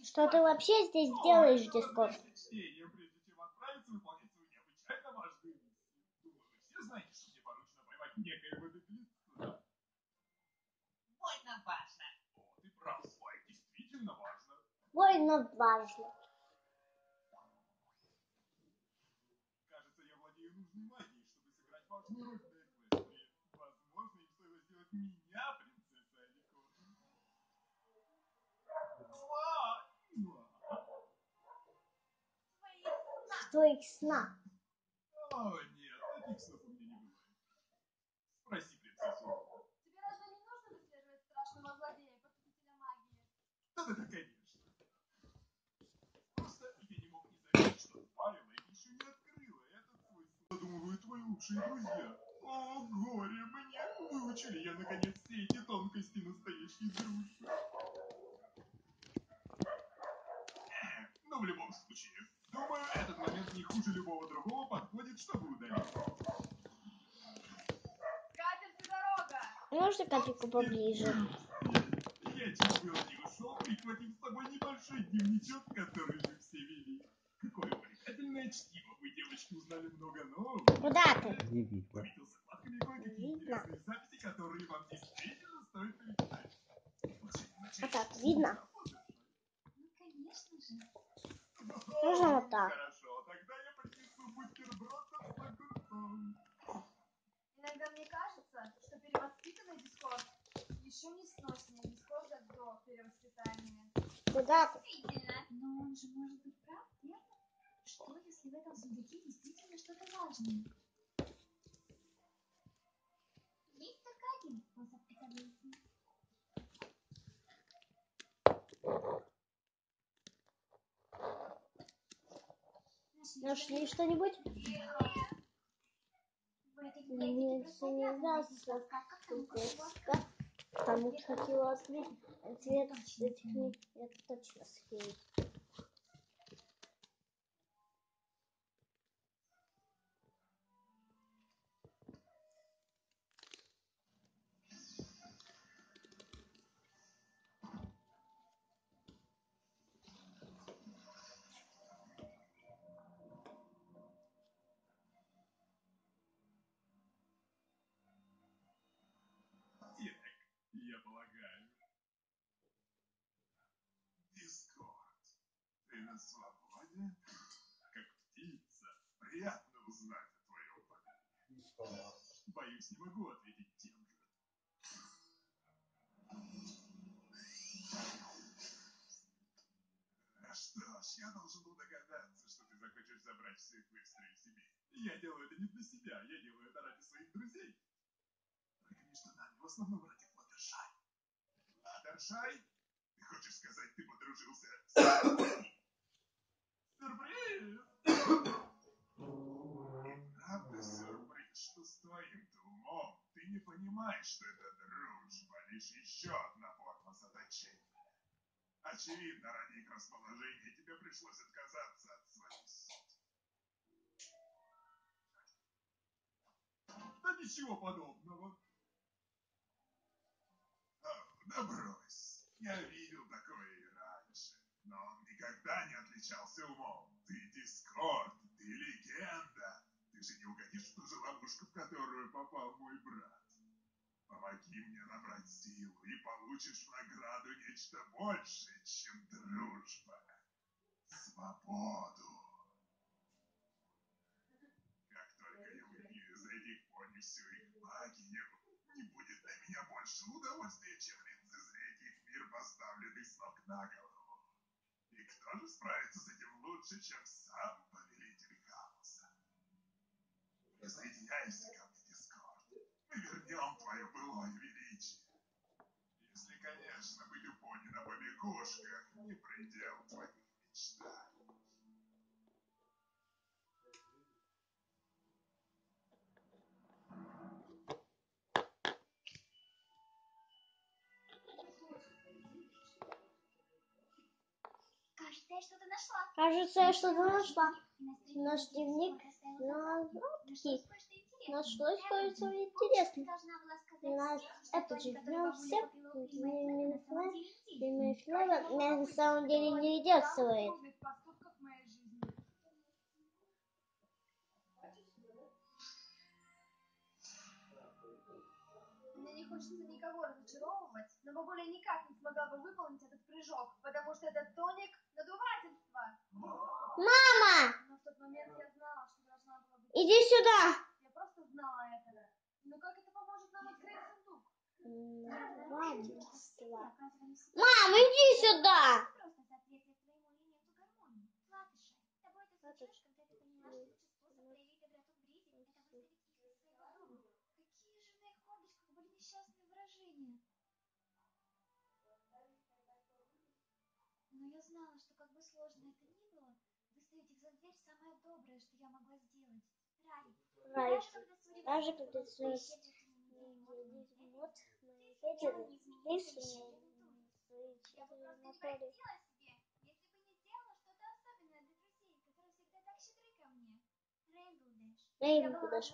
[SPEAKER 1] Что ты вообще здесь делаешь, Дискорд?
[SPEAKER 8] Чтение, прежде чем отправиться выполнять свою необычайно важную миссию. Думаю, вы все знаете, что мне поручено поймать некоего беглеца.
[SPEAKER 9] Больно важно.
[SPEAKER 8] О, ты прав, Слайд, действительно важно.
[SPEAKER 1] Больно важно.
[SPEAKER 8] Кажется, я владею нужной магией, чтобы сыграть важную роль на Эквестрии. Возможно, им стоило сделать меня принцессой Аликорн. Муа! Муа!
[SPEAKER 1] Твоих снах.
[SPEAKER 8] О, нет, таких снов у меня не бывает. Спроси принцессу.
[SPEAKER 7] Тебе разве не нужно выслеживать страшного злодея, похитителя магии?
[SPEAKER 8] Да-да-да, конечно. Просто я не мог не заметить, что Твайлайт еще не открыла этот свой сон. Задумывают твои лучшие друзья. О, горе мне! Выучили я, наконец, все эти тонкости настоящей дружбы. Э, Но в любом случае, думаю, этот момент не хуже любого другого подходит, чтобы
[SPEAKER 7] дорога!
[SPEAKER 1] Можно капельку поближе?
[SPEAKER 8] Я чуть было не ушел, прихватив с собой небольшой дневничок, который вы все вели. Какое увлекательное чтиво. Вы, девочки, узнали много нового.
[SPEAKER 1] Куда ты?
[SPEAKER 5] Не видно.
[SPEAKER 8] Закладками кое-какие интересные записи, которые вам действительно стоит перечитать.
[SPEAKER 1] А так, видно?
[SPEAKER 7] Ну, конечно же.
[SPEAKER 1] Можно вот так.
[SPEAKER 7] Иногда мне кажется, что перевоспитанный дискорд еще не сноснее дискорда до перевоспитания.
[SPEAKER 1] Куда ты?
[SPEAKER 7] Но он же может быть прав, верно? Что, если в этом сундуке действительно что-то важное? Есть только один способ это выяснить.
[SPEAKER 1] Нашли что-нибудь? Нет, не
[SPEAKER 7] просто обязана быть
[SPEAKER 1] знаю,
[SPEAKER 7] подсказка к тому,
[SPEAKER 1] полагаю. Дискорд, ты на
[SPEAKER 10] свободе? Как птица. Приятно узнать о твоем падении. Боюсь, не могу ответить тем же. А что ж, я должен был догадаться, что ты захочешь забрать всех в свою семью. Я делаю это не для себя, я делаю это ради своих друзей. Только между нами, в основном ради Флаттершай. Флаттершай? Ты хочешь сказать, ты подружился. Сюрприз! И правда сюрприз, что с твоим-то умом ты не понимаешь, что это дружба, лишь еще одна форма заточения. Очевидно, ради их расположения тебе пришлось отказаться от своей сути. Да ничего подобного. Да брось. Я видел такое и раньше. Но он никогда не отличался умом. Ты дискорд, ты легенда. Ты же не угодишь в ту же ловушку, в которую попал мой брат. Помоги мне набрать силу, и получишь в награду нечто большее, чем дружба. Свободу. Как только я выбью из этих пони всю их магию, не будет для меня больше удовольствия, чем поставленный с ног на голову. И кто же справится с этим лучше, чем сам повелитель хаоса? Присоединяйся ко мне, Дискорд. Мы вернем твое былое величие. Если, конечно, у пони на побегушках не предел твоих мечтаний.
[SPEAKER 11] Кажется, я что-то нашла.
[SPEAKER 1] Наш дневник на
[SPEAKER 11] интересное.
[SPEAKER 1] Нашлось кое-что интересное.
[SPEAKER 11] ты должна была сказать
[SPEAKER 1] На
[SPEAKER 11] всем, что
[SPEAKER 1] этот же днем
[SPEAKER 11] у Флэма, на самом деле не
[SPEAKER 1] Фильмы
[SPEAKER 11] действует.
[SPEAKER 7] Разочаровывать, но бабуля никак не смогла бы выполнить этот прыжок, потому что это тоник надувательства.
[SPEAKER 1] Мама,
[SPEAKER 7] Но в тот момент я знала, что должна была быть.
[SPEAKER 1] иди сюда.
[SPEAKER 7] Я просто знала это. Но как это поможет нам открыть сундук?
[SPEAKER 1] Надувательство.
[SPEAKER 11] Оказывались в
[SPEAKER 1] Мам, иди сюда.
[SPEAKER 11] просто соответствие твоему элементу гармонии. Латыши, с тобой это случилось, когда ты поняла, что лучший способ проявить доброту к Бризе – это выставить их из своего дома. Какие же на их мордочках были несчастные выражения. Но я знала, что как бы сложно это ни было, дверь – самое доброе, что я могла сделать. Ради. Даже когда вот,
[SPEAKER 1] Вот, мои
[SPEAKER 11] щедры ко мне. Рейнбоу Дэш.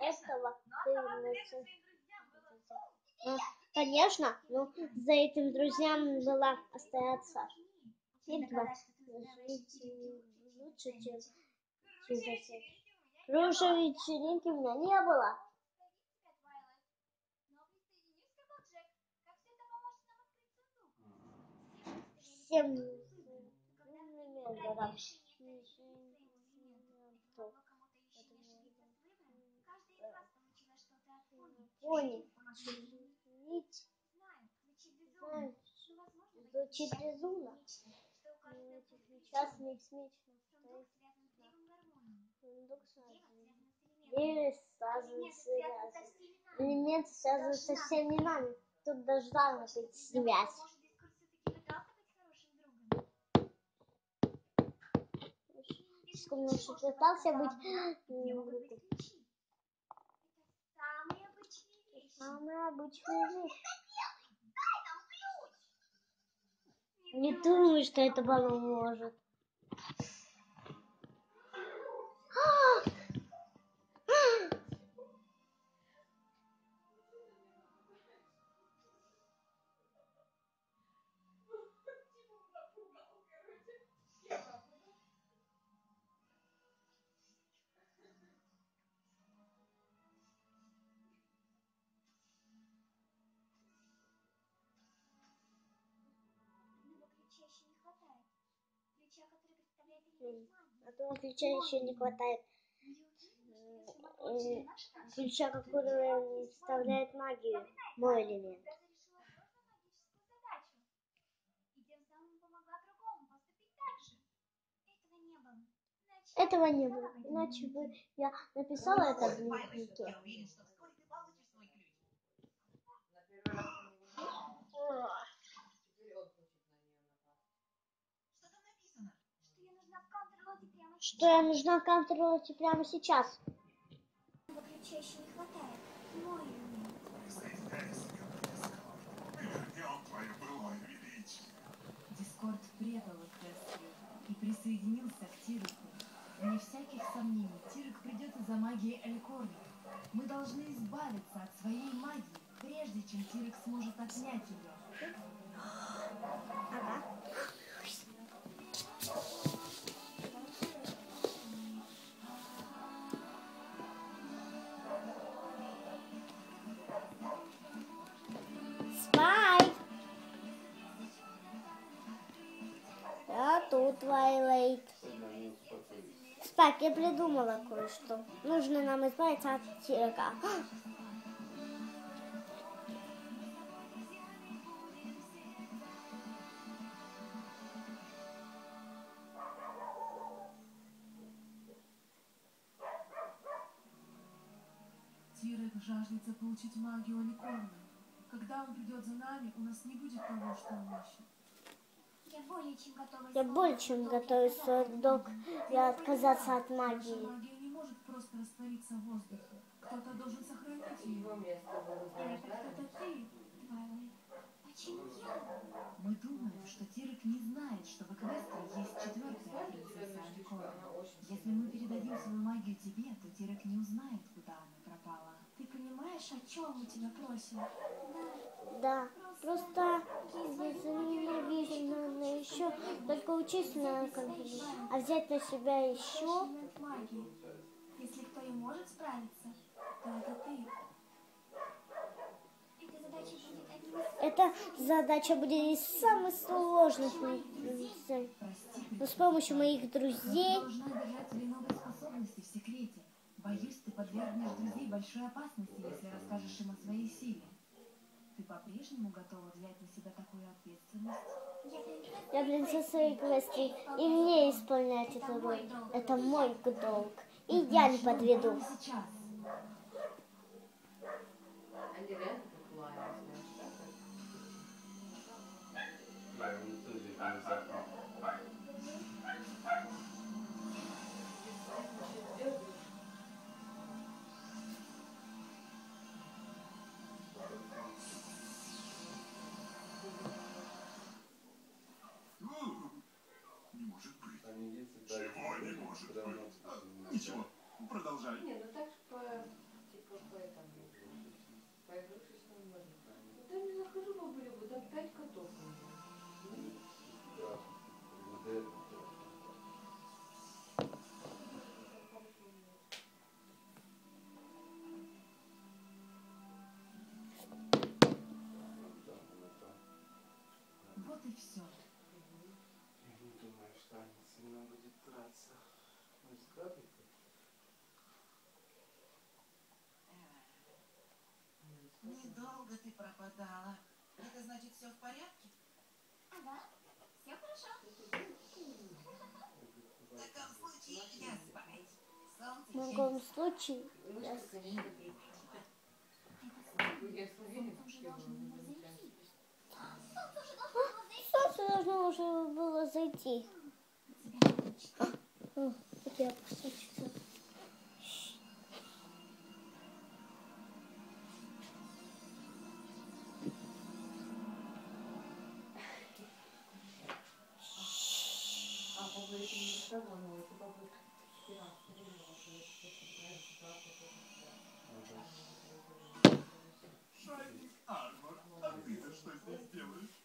[SPEAKER 11] Этого ты Конечно. Было
[SPEAKER 1] Ну, за этим друзьям была остаться. Фигма. Жить лучше, чем. Кружевой вечеринки у меня не было. Всем
[SPEAKER 11] пони.
[SPEAKER 1] Нить.
[SPEAKER 11] Знаю, звучит безумно. Но, этих
[SPEAKER 1] смечно.
[SPEAKER 11] Сундук связан с древом гармонии.
[SPEAKER 1] Сундук
[SPEAKER 11] Дерево
[SPEAKER 1] связан.
[SPEAKER 11] связано с элементом.
[SPEAKER 1] Дерево связан
[SPEAKER 11] Элементы связаны со всеми нами.
[SPEAKER 1] Тут должна быть связь.
[SPEAKER 11] Дискорд все-таки пытался быть хорошим другом?
[SPEAKER 1] Сколько пытался быть
[SPEAKER 11] Где могут
[SPEAKER 1] другом.
[SPEAKER 11] быть ключи? Это самые
[SPEAKER 1] Самая обычная вещь. Не думаю, что это поможет.
[SPEAKER 11] ключа,
[SPEAKER 1] А то ключа еще не хватает. Ключа, который вставляет магию. Мой элемент.
[SPEAKER 11] Этого не было. Иначе
[SPEAKER 1] Этого
[SPEAKER 11] я
[SPEAKER 1] не
[SPEAKER 11] написала
[SPEAKER 1] было.
[SPEAKER 11] бы
[SPEAKER 1] я написала это в дневнике.
[SPEAKER 6] Я уверен, что вскоре ты получишь свой ключ.
[SPEAKER 3] На первый раз ты не выжила. Теперь он хочет на нее напасть.
[SPEAKER 6] Что там написано?
[SPEAKER 11] Что я нужна в контрлоте прямо
[SPEAKER 1] Что я нужна контролить прямо сейчас.
[SPEAKER 11] Еще не хватает. Мой
[SPEAKER 5] Дискорд.
[SPEAKER 6] Предал Эквестрию и присоединился к Тирику. Вне всяких сомнений, Тирик придет из-за магии Элькорни. Мы должны избавиться от своей магии, прежде чем Тирик сможет отнять ее.
[SPEAKER 1] Ага. Твайлайт. Спак, я придумала кое-что. Нужно нам избавиться от тирка.
[SPEAKER 6] Тирик жаждет заполучить магию Аликорна. Когда он придет за нами, у нас не будет того, что он ищет.
[SPEAKER 11] Я более чем готова.
[SPEAKER 1] Я более чем отказаться от магии.
[SPEAKER 6] не может просто раствориться в воздухе. Кто-то должен сохранить ее.
[SPEAKER 3] Да?
[SPEAKER 11] кто-то ты. Почему я?
[SPEAKER 6] Мы думаем, что Тирик не знает, что в Эквестрии есть четвертая принцесса
[SPEAKER 3] очень
[SPEAKER 6] Если мы передадим свою магию тебе, то Тирик не узнает, куда она пропала.
[SPEAKER 11] Ты понимаешь, о чем мы тебя просим?
[SPEAKER 1] Да, просто ненавижу, еще только учись на компьютере. А взять на себя еще.
[SPEAKER 11] Если кто и может справиться, то это ты. Эта задача будет из
[SPEAKER 1] самых сложных. Но с помощью моих друзей.
[SPEAKER 6] Боюсь, ты подвергнешь друзей большой опасности, если расскажешь им о своей силе. Ты по-прежнему готова взять на себя такую ответственность?
[SPEAKER 1] я принцесса Эквестрии, и мне исполнять эту роль. Это мой долг. И я не подведу.
[SPEAKER 6] Сейчас.
[SPEAKER 3] Они
[SPEAKER 5] продолжай.
[SPEAKER 6] Значит, все в порядке?
[SPEAKER 11] Ага, все хорошо.
[SPEAKER 6] В таком случае я спать. Солнце
[SPEAKER 1] В любом случае,
[SPEAKER 3] Я с уверенностью
[SPEAKER 11] уже должно было зайти.
[SPEAKER 1] солнце должно уже было зайти. Я посмотрю.
[SPEAKER 5] Шайник Армор, а ты-то что здесь делаешь?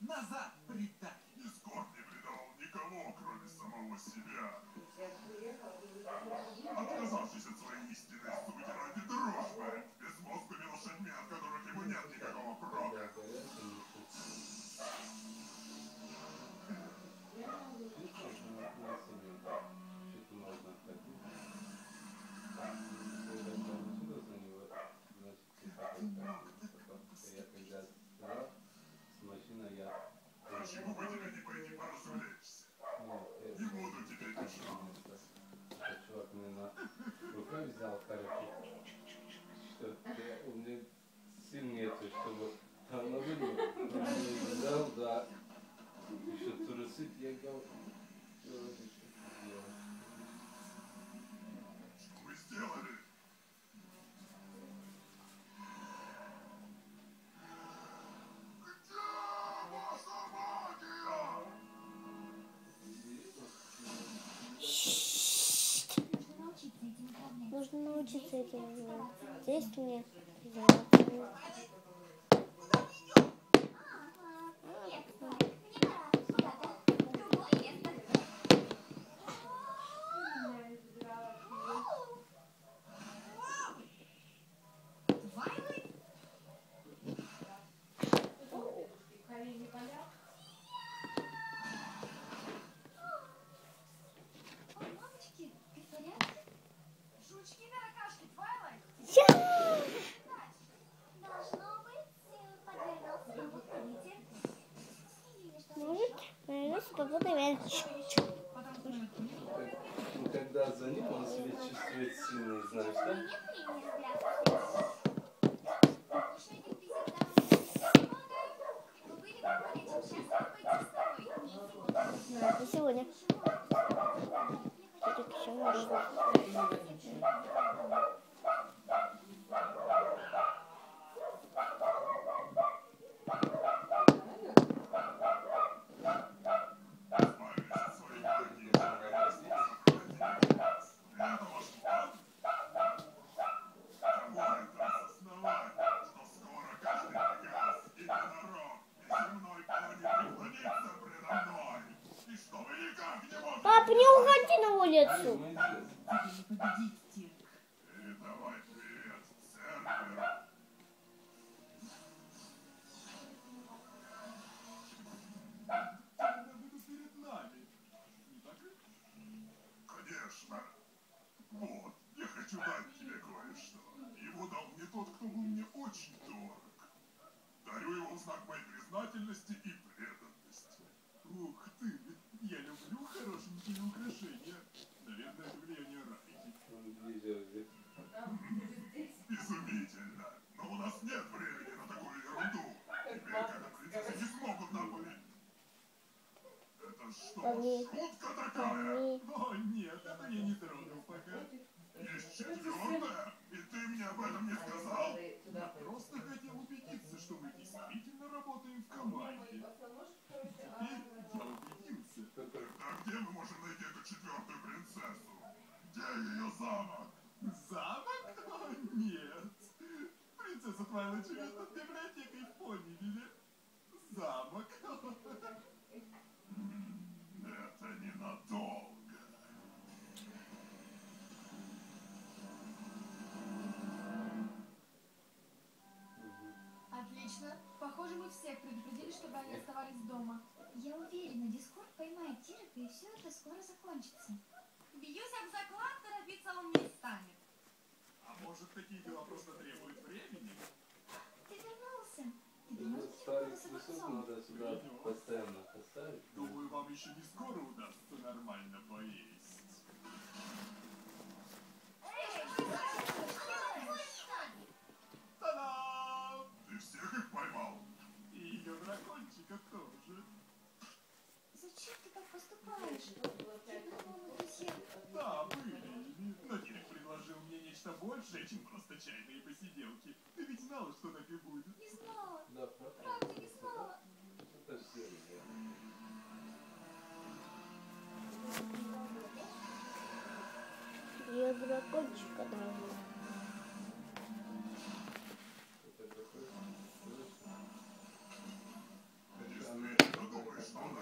[SPEAKER 5] Назад, предатель! Дискорд не предал никого, кроме самого себя. Отказавшись от
[SPEAKER 12] можно научиться этим
[SPEAKER 11] Здесь мне. ответ сильный знаешь, да?
[SPEAKER 1] Да, это сегодня. Все-таки еще
[SPEAKER 10] надо. Похоже, мы всех предупредили, чтобы они оставались дома.
[SPEAKER 3] Я уверена, Дискорд поймает Тирика, и все это скоро закончится.
[SPEAKER 10] Бьюсь об заклад, торопиться он не станет.
[SPEAKER 8] А может, такие дела просто требуют времени?
[SPEAKER 3] Ты вернулся. Ты
[SPEAKER 11] надо сюда постоянно поставить.
[SPEAKER 8] Думаю, вам еще не скоро удастся нормально поесть.
[SPEAKER 3] поступаешь, друзьям.
[SPEAKER 8] Да, были. Но Кирик предложил мне нечто большее, чем просто чайные посиделки. Ты ведь знала, что так и будет.
[SPEAKER 3] Не знала.
[SPEAKER 11] Правда,
[SPEAKER 3] не знала.
[SPEAKER 11] Это все,
[SPEAKER 1] я дракончика
[SPEAKER 11] дала.
[SPEAKER 8] Ты думаешь, что он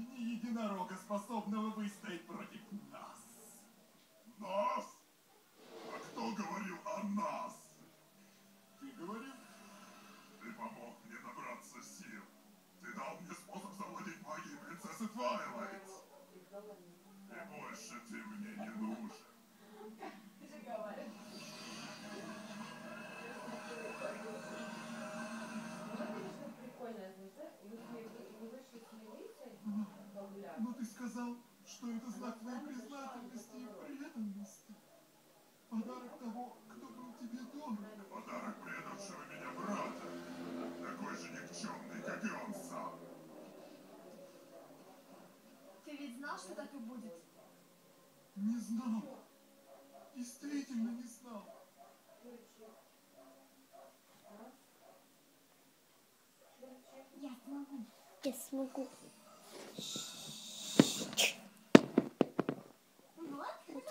[SPEAKER 8] ни единорога, способного выстоять против Но ты сказал, что это знак твоей признательности и преданности. Подарок того, кто был тебе дорог. Подарок предавшего меня брата. Такой же никчемный, как и он сам.
[SPEAKER 7] Ты ведь знал, что так и будет?
[SPEAKER 8] Не знал. Действительно не знал.
[SPEAKER 11] Я смогу.
[SPEAKER 1] Я смогу.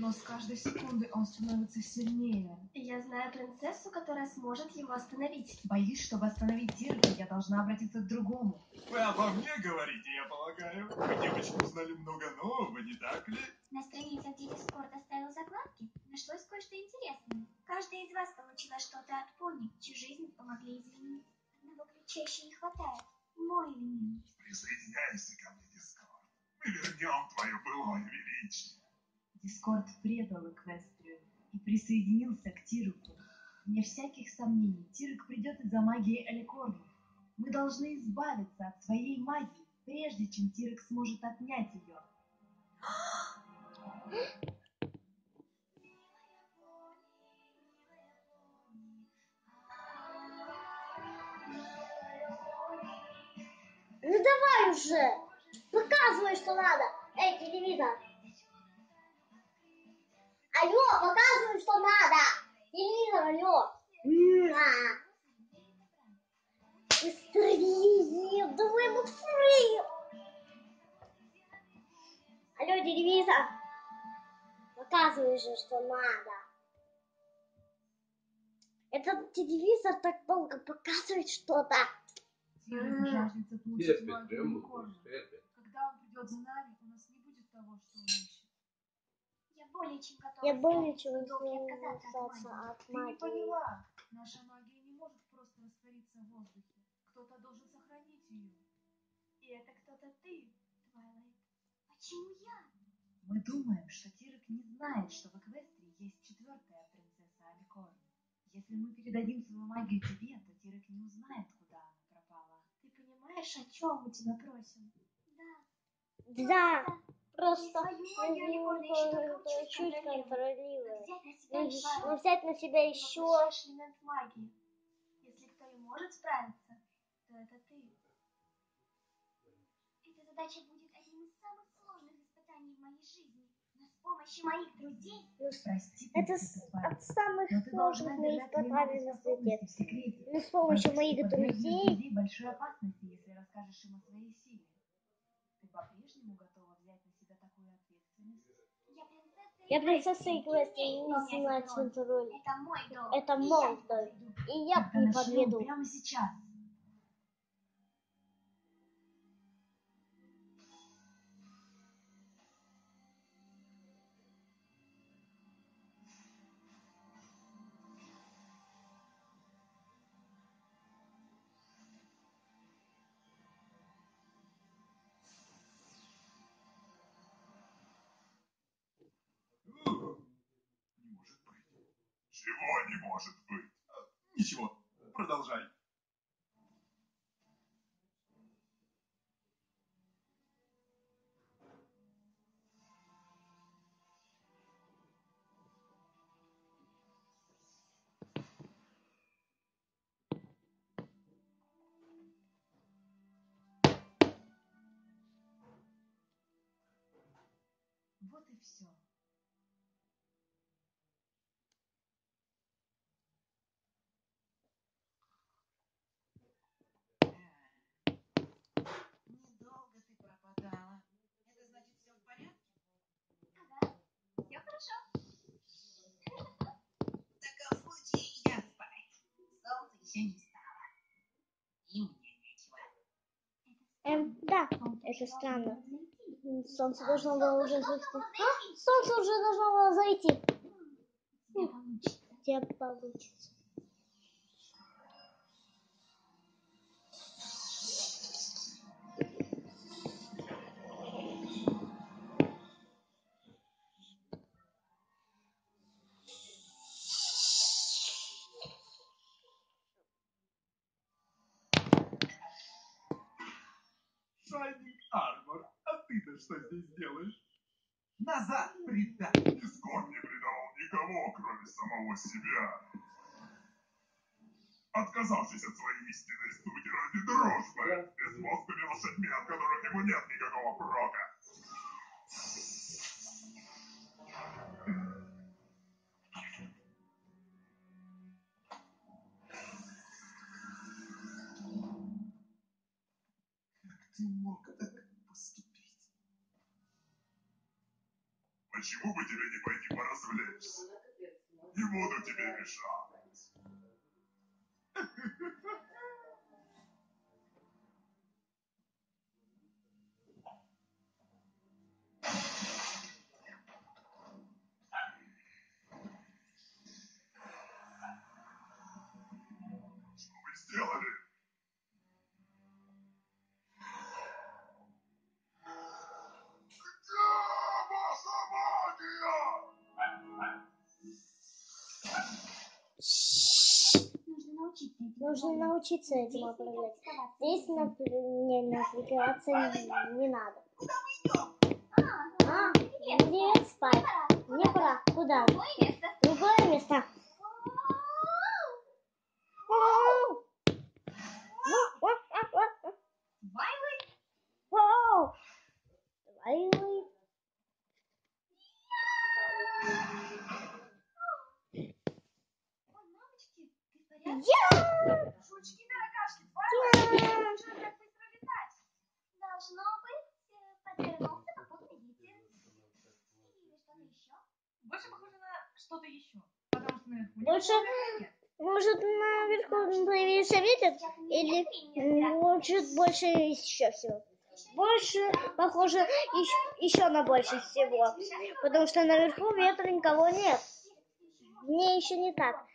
[SPEAKER 6] Но с каждой секунды он становится сильнее.
[SPEAKER 7] Я знаю принцессу, которая сможет его остановить.
[SPEAKER 6] Боюсь, чтобы остановить Тирка, я должна обратиться к другому.
[SPEAKER 8] Вы обо мне говорите, я полагаю. Вы, девочки, узнали много нового, не так ли?
[SPEAKER 11] На страницах, где Дискорд оставил закладки, нашлось кое-что интересное. Каждая из вас получила что-то от пони, чью
[SPEAKER 6] присоединился к Тирку. Вне всяких сомнений, Тирк придет из-за магии Эликорнов. Мы должны избавиться от своей магии, прежде чем Тирк сможет отнять ее.
[SPEAKER 1] Ну давай уже. Показывай, что надо. Эй, телевизор. Алло, показывай, что надо. Телевизор, алло. М-а. Быстрее, давай быстрее. Алло, телевизор. Показывай же, что надо. Этот телевизор так долго показывает что-то.
[SPEAKER 6] Когда он придет за нами, у нас не будет того, что он ищет.
[SPEAKER 11] Я более чем готова
[SPEAKER 1] Я более чем
[SPEAKER 11] отказаться от магии.
[SPEAKER 6] Ты не поняла. Наша магия не может просто раствориться в воздухе. Кто-то должен сохранить ее.
[SPEAKER 11] И это кто-то ты, Твайлайт. Почему я?
[SPEAKER 6] Мы думаем, что Тирек не знает, что в Эквестрии есть четвертая принцесса Аликорн. Если мы передадим свою магию тебе, то Тирек не узнает, куда она пропала.
[SPEAKER 7] Ты понимаешь,
[SPEAKER 11] о чем мы тебя просим? Да.
[SPEAKER 1] Да, просто
[SPEAKER 11] Свою магию или можно еще только чуть
[SPEAKER 1] чуть
[SPEAKER 11] контролировать.
[SPEAKER 1] контролировать.
[SPEAKER 11] Взять на себя
[SPEAKER 1] Ну,
[SPEAKER 11] еще. Если кто и может справиться, то это ты. Эта задача будет одним из самых сложных испытаний в моей жизни. Но с помощью моих друзей
[SPEAKER 6] Прости,
[SPEAKER 1] Это с- от самых
[SPEAKER 6] но
[SPEAKER 1] сложных моих испытаний на свете.
[SPEAKER 6] секрете.
[SPEAKER 1] Ну, с помощью моих друзей
[SPEAKER 6] большой опасности, если расскажешь им о своей силе. Ты по-прежнему готова взять на себя такую ответственность?
[SPEAKER 11] я принцесса
[SPEAKER 1] Я принцесса
[SPEAKER 11] Игры,
[SPEAKER 1] Игрести,
[SPEAKER 11] и
[SPEAKER 1] не
[SPEAKER 11] роль.
[SPEAKER 1] роль.
[SPEAKER 11] Это мой.
[SPEAKER 1] Это
[SPEAKER 11] и
[SPEAKER 1] мой
[SPEAKER 11] я не подведу.
[SPEAKER 6] прямо сейчас. Вот и все. Недолго ты пропадала. Это значит, все в порядке?
[SPEAKER 11] Ага, все хорошо.
[SPEAKER 6] В таком случае я спать. Солнце еще не встало. И мне нечего.
[SPEAKER 1] Эм, да, это странно. Солнце должно было уже зайти. А, солнце уже должно было зайти.
[SPEAKER 11] Тебя получится.
[SPEAKER 1] Тебя получится.
[SPEAKER 10] Что здесь делаешь?
[SPEAKER 6] Назад, предатель!
[SPEAKER 10] Дискорд не предавал никого, кроме самого себя. Отказавшись от своей истинной сути ради дружбы, безмозглыми лошадьми, от которых ему нет никакого прока.
[SPEAKER 6] Ты мог так
[SPEAKER 10] Почему бы тебе не пойти поразвлечься? Не буду тебе мешать.
[SPEAKER 11] Нужно научиться этим
[SPEAKER 1] управлять. Здесь напр- не напрягаться не, не надо.
[SPEAKER 11] А, привет.
[SPEAKER 1] спать. Мне пора. Куда?
[SPEAKER 11] Другое место.
[SPEAKER 1] Другое место. Вау! Вау, вау, вау, вау.
[SPEAKER 11] Вайлы.
[SPEAKER 1] Вау! Давай, давай.
[SPEAKER 11] Ой, мамочки, ты в порядке?
[SPEAKER 1] Я!
[SPEAKER 11] Жучки да ракашки, Вайлы.
[SPEAKER 1] Я!
[SPEAKER 11] Что так быстро летать? Должно быть, э, подвернулся попутный ветер. Или что-то еще.
[SPEAKER 3] Больше похоже на что-то еще. Потому нет.
[SPEAKER 1] может, наверху появился ветер? Или может, больше еще всего? Больше, похоже, еще, на больше всего. Потому что наверху ветра никого нет. Мне еще не так.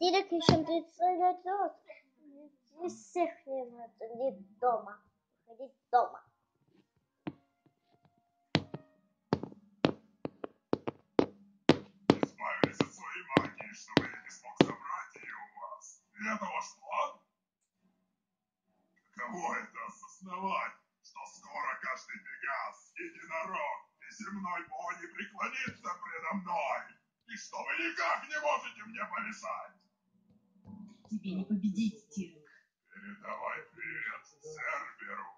[SPEAKER 1] Дирек еще 30 лет. Из всех нет дома. Ходить дома.
[SPEAKER 10] чтобы я не смог забрать ее у вас. И это ваш план? Каково это осознавать, что скоро каждый пегас, единорог и земной пони преклонится предо мной, и что вы никак не можете мне помешать?
[SPEAKER 6] Тебе не победить, Тирк.
[SPEAKER 10] Передавай привет Серберу.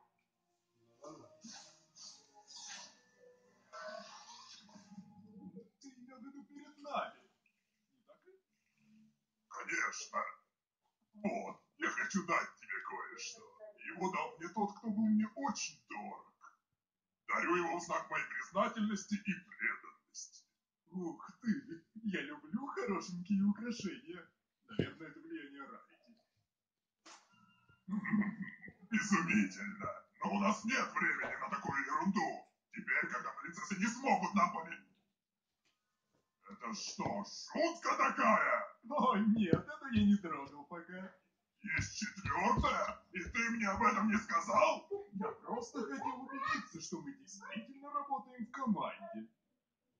[SPEAKER 10] Конечно. Вот, я хочу дать тебе кое-что. Его дал мне тот, кто был мне очень дорог. Дарю его в знак моей признательности и преданности. Ух ты, я люблю хорошенькие украшения. Наверное, это влияние Рарити. Изумительно. Но у нас нет времени на такую ерунду. Теперь, когда принцессы не смогут нам помешать. Это что, шутка такая? О, нет, это я не трогал пока. Есть четвертая? И ты мне об этом не сказал? Я просто хотел убедиться, что мы действительно работаем в команде.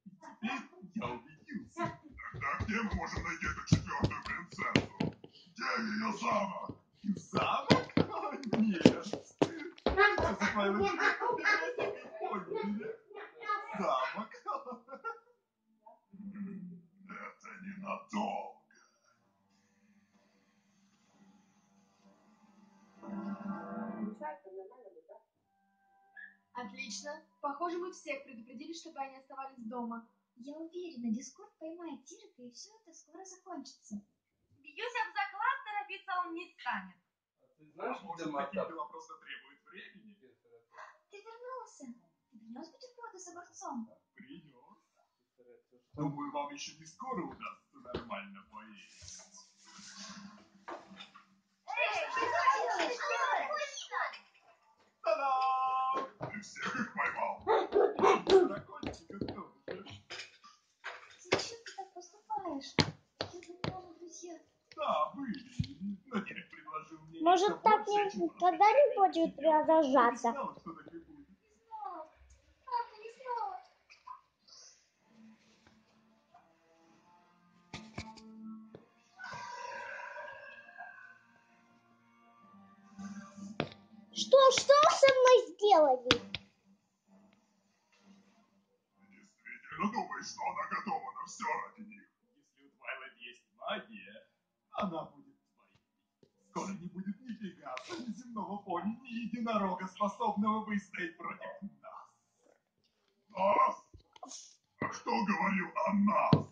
[SPEAKER 10] И теперь я убедился. Тогда где мы можем найти эту четвертую принцессу? Где ее замок? Замок? О, нет. Принцесса Твайлайт в библиотеке поняли. Замок? Это ненадолго.
[SPEAKER 7] Отлично. Похоже, мы всех предупредили, чтобы они оставались дома.
[SPEAKER 11] Я уверена, Дискорд поймает Тирка, и все это скоро закончится.
[SPEAKER 13] Бьюсь об заклад, торопиться он не станет.
[SPEAKER 5] Ты знаешь,
[SPEAKER 10] Может, дела просто требуют времени?
[SPEAKER 11] Ты вернулся. Ты принес бутерброды с огурцом?
[SPEAKER 10] Принес. Думаю, вам еще не скоро удастся нормально поесть. Та-дам!
[SPEAKER 11] Зачем ты так поступаешь? Я думала, мы
[SPEAKER 1] Может, так никогда не будет продолжаться.
[SPEAKER 10] Что,
[SPEAKER 1] что со мной сделали?
[SPEAKER 10] Ты действительно думаешь, что она готова на все ради них? Если у Твайлайт есть магия, она будет твоей. Скоро не будет ни Пегаса, ни земного пони, ни единорога, способного выстоять против нас. Нас? А кто говорил о нас?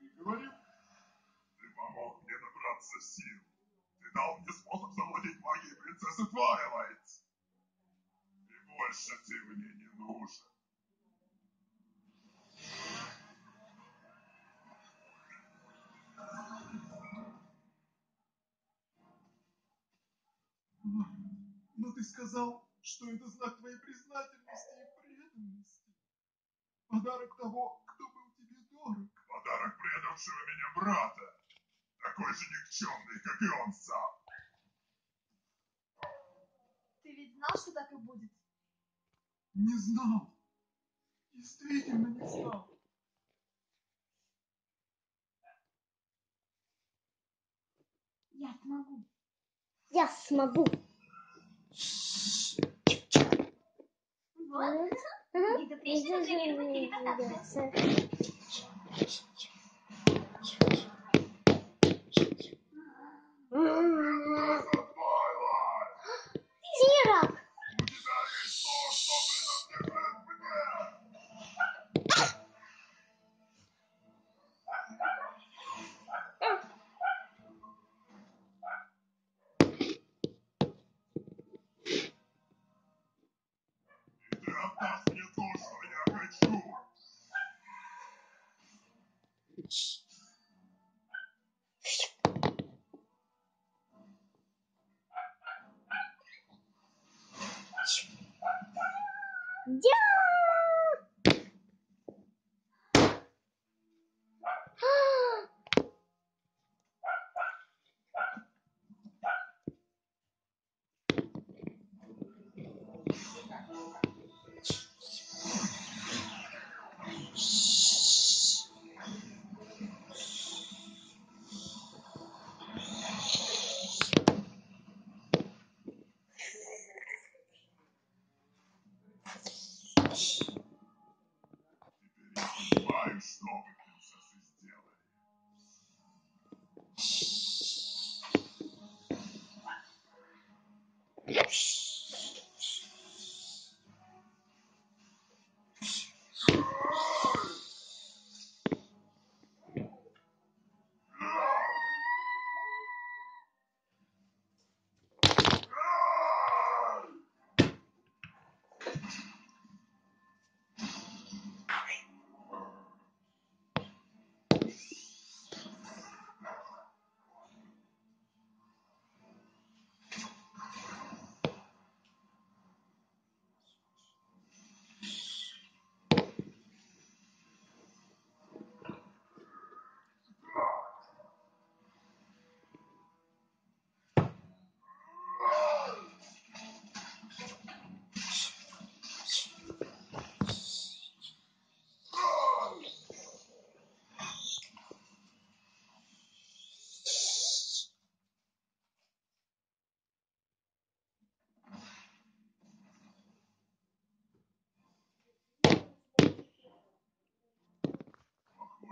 [SPEAKER 10] Ты говорил? Ты помог мне набраться сил. Ты дал мне способ завладеть магией Твайлайт. И больше ты мне не нужен. Но ты сказал, что это знак твоей признательности и преданности. Подарок того, кто был тебе дорог. Подарок предавшего меня брата. Такой же никчемный, как и он сам.
[SPEAKER 7] Ты ведь знал, что так и будет?
[SPEAKER 10] Не знал. Действительно не знал.
[SPEAKER 11] Я смогу.
[SPEAKER 1] Я смогу.
[SPEAKER 11] Вот. Это трещина для верных телепортации.
[SPEAKER 10] Принцесса Твайлайт!
[SPEAKER 1] Тирок!
[SPEAKER 10] У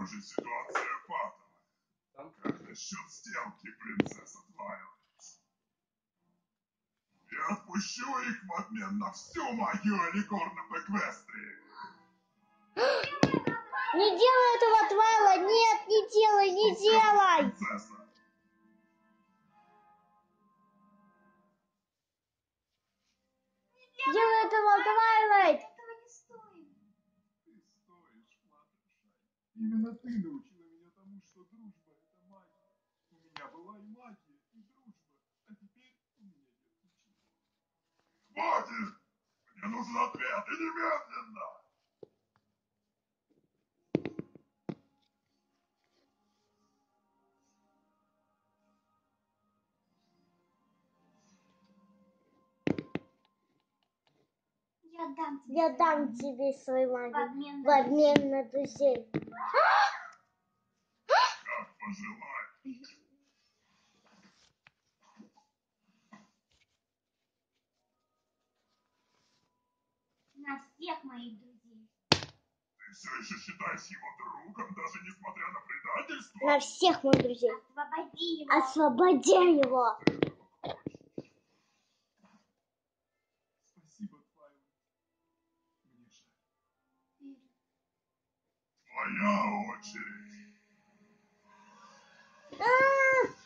[SPEAKER 10] Похоже, ситуация патовая. Как насчет сделки, принцесса Твайлайт? Я отпущу их в обмен на всю магию Аликорна Эквестрии.
[SPEAKER 1] Не делай этого, Твайлайт! Нет, не делай, не делай!
[SPEAKER 10] Принцесса.
[SPEAKER 1] Делай этого, Твайлайт!
[SPEAKER 10] Именно ты научила меня тому, что дружба — это магия. У меня была и магия, и дружба, а теперь у меня нет ничего. Хватит! Мне нужен ответ, и немедленно!
[SPEAKER 11] Я дам тебе.
[SPEAKER 1] Я дам тебе свою
[SPEAKER 11] В
[SPEAKER 1] магию
[SPEAKER 11] обмен
[SPEAKER 1] в
[SPEAKER 11] на
[SPEAKER 1] обмен на друзей.
[SPEAKER 11] На всех моих друзей.
[SPEAKER 10] Ты все еще считаешь его другом, даже несмотря на предательство?
[SPEAKER 1] На всех моих друзей.
[SPEAKER 11] Освободи его.
[SPEAKER 1] Освободи его!
[SPEAKER 10] Твоя очередь.
[SPEAKER 7] Твайлайт,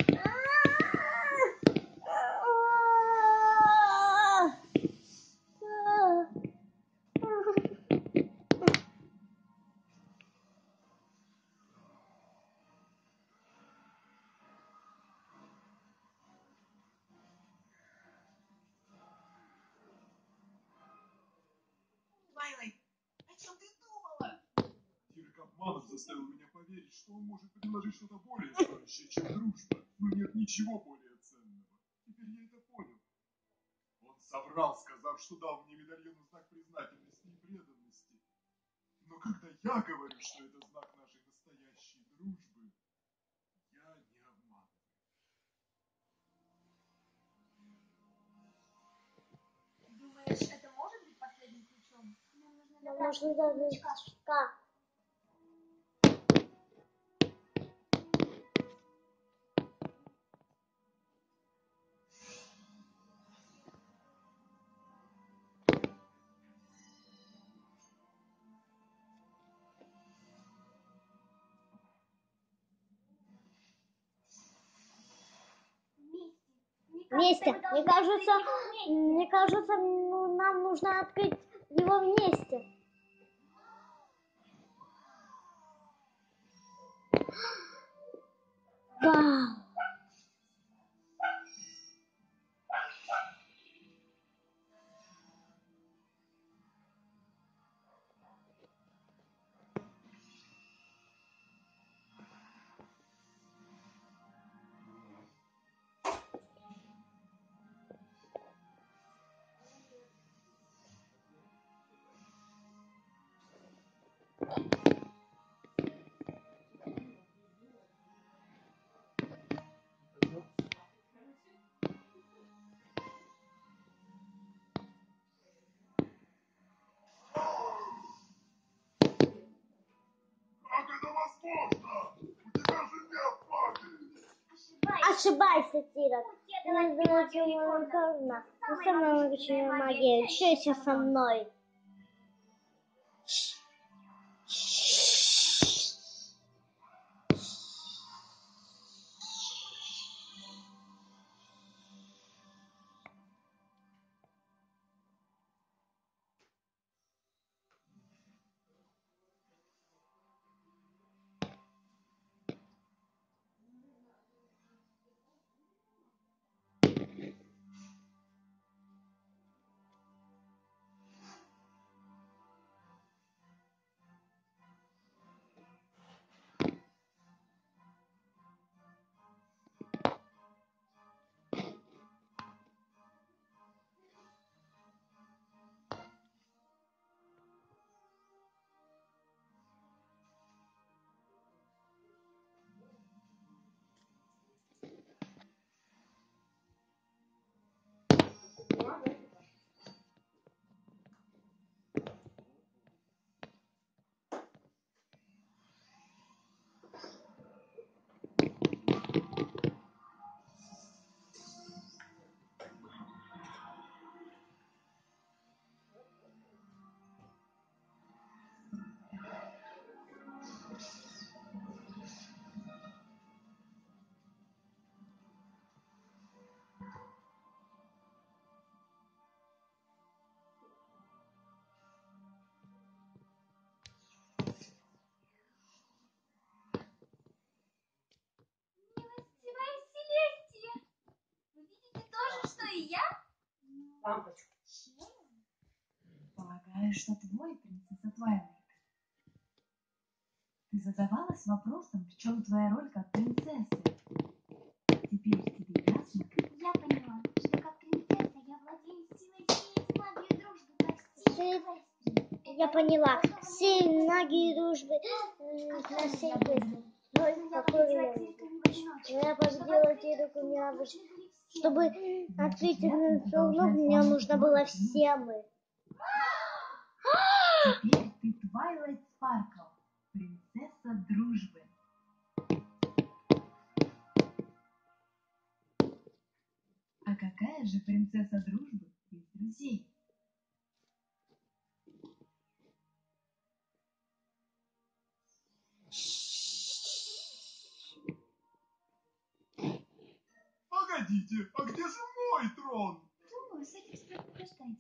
[SPEAKER 10] Обманом заставил меня поверить, что он может предложить что-то более стоящее, чем дружба. Но нет ничего более ценного. Теперь я это понял. Он соврал, сказав, что дал мне медальон в знак признательности и преданности. Но когда я говорю, что это знак нашей настоящей дружбы, я не обманываю.
[SPEAKER 11] Думаешь, это может быть последним ключом? Нам нужно добраться до. Вместе. Мне кажется,
[SPEAKER 1] мне кажется, ну, нам нужно открыть его вместе. Вау! Ошибайся. Ты называешь его Лукорна. Но самая могучая магия все со мной.
[SPEAKER 3] Лампочку.
[SPEAKER 6] Полагаю, что твой, принцесса Твайлайт. Ты задавалась вопросом, в чем твоя роль как принцессы? Теперь тебе ясно?
[SPEAKER 11] Я поняла, что как принцесса я владею силой сеять магию дружбы всей Эквестрии.
[SPEAKER 1] Я поняла. Семь магии дружбы м, на всей
[SPEAKER 11] я я победила
[SPEAKER 1] я
[SPEAKER 11] только не в одиночку.
[SPEAKER 1] Я
[SPEAKER 11] Чтобы открыть
[SPEAKER 6] продолжать
[SPEAKER 1] мне нужно было все мы.
[SPEAKER 6] Теперь ты Твайлайт Спаркл, принцесса дружбы. А какая же принцесса дружбы без друзей?
[SPEAKER 8] Погодите, а где же мой трон?
[SPEAKER 11] Думаю, с этим стоит подождать.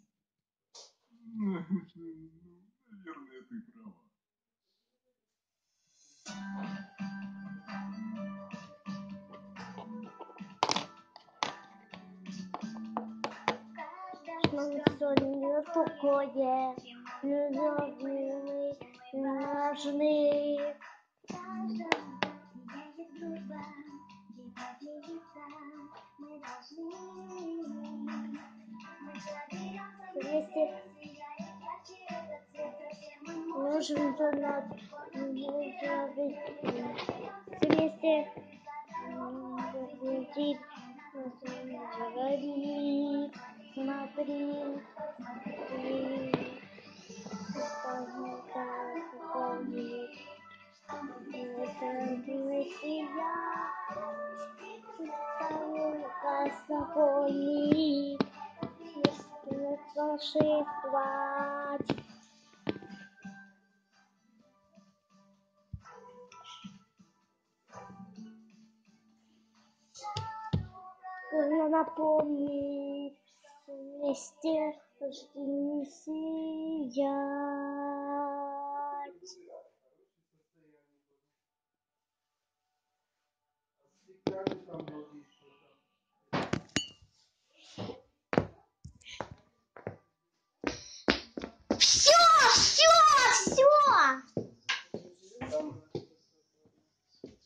[SPEAKER 8] Наверное, ты права.
[SPEAKER 1] Солнце такое, любимый, нежный.
[SPEAKER 11] Каждому сияет дружба,
[SPEAKER 1] Вместе
[SPEAKER 11] сияет ярче этот свет, совсем мы
[SPEAKER 1] можем донат, вместе м, летит, говорит, смотри, это сияет, прекрасно помнит, волшебствовать. Нужно напомнить, вместе жди сиять.
[SPEAKER 11] Все, все, все!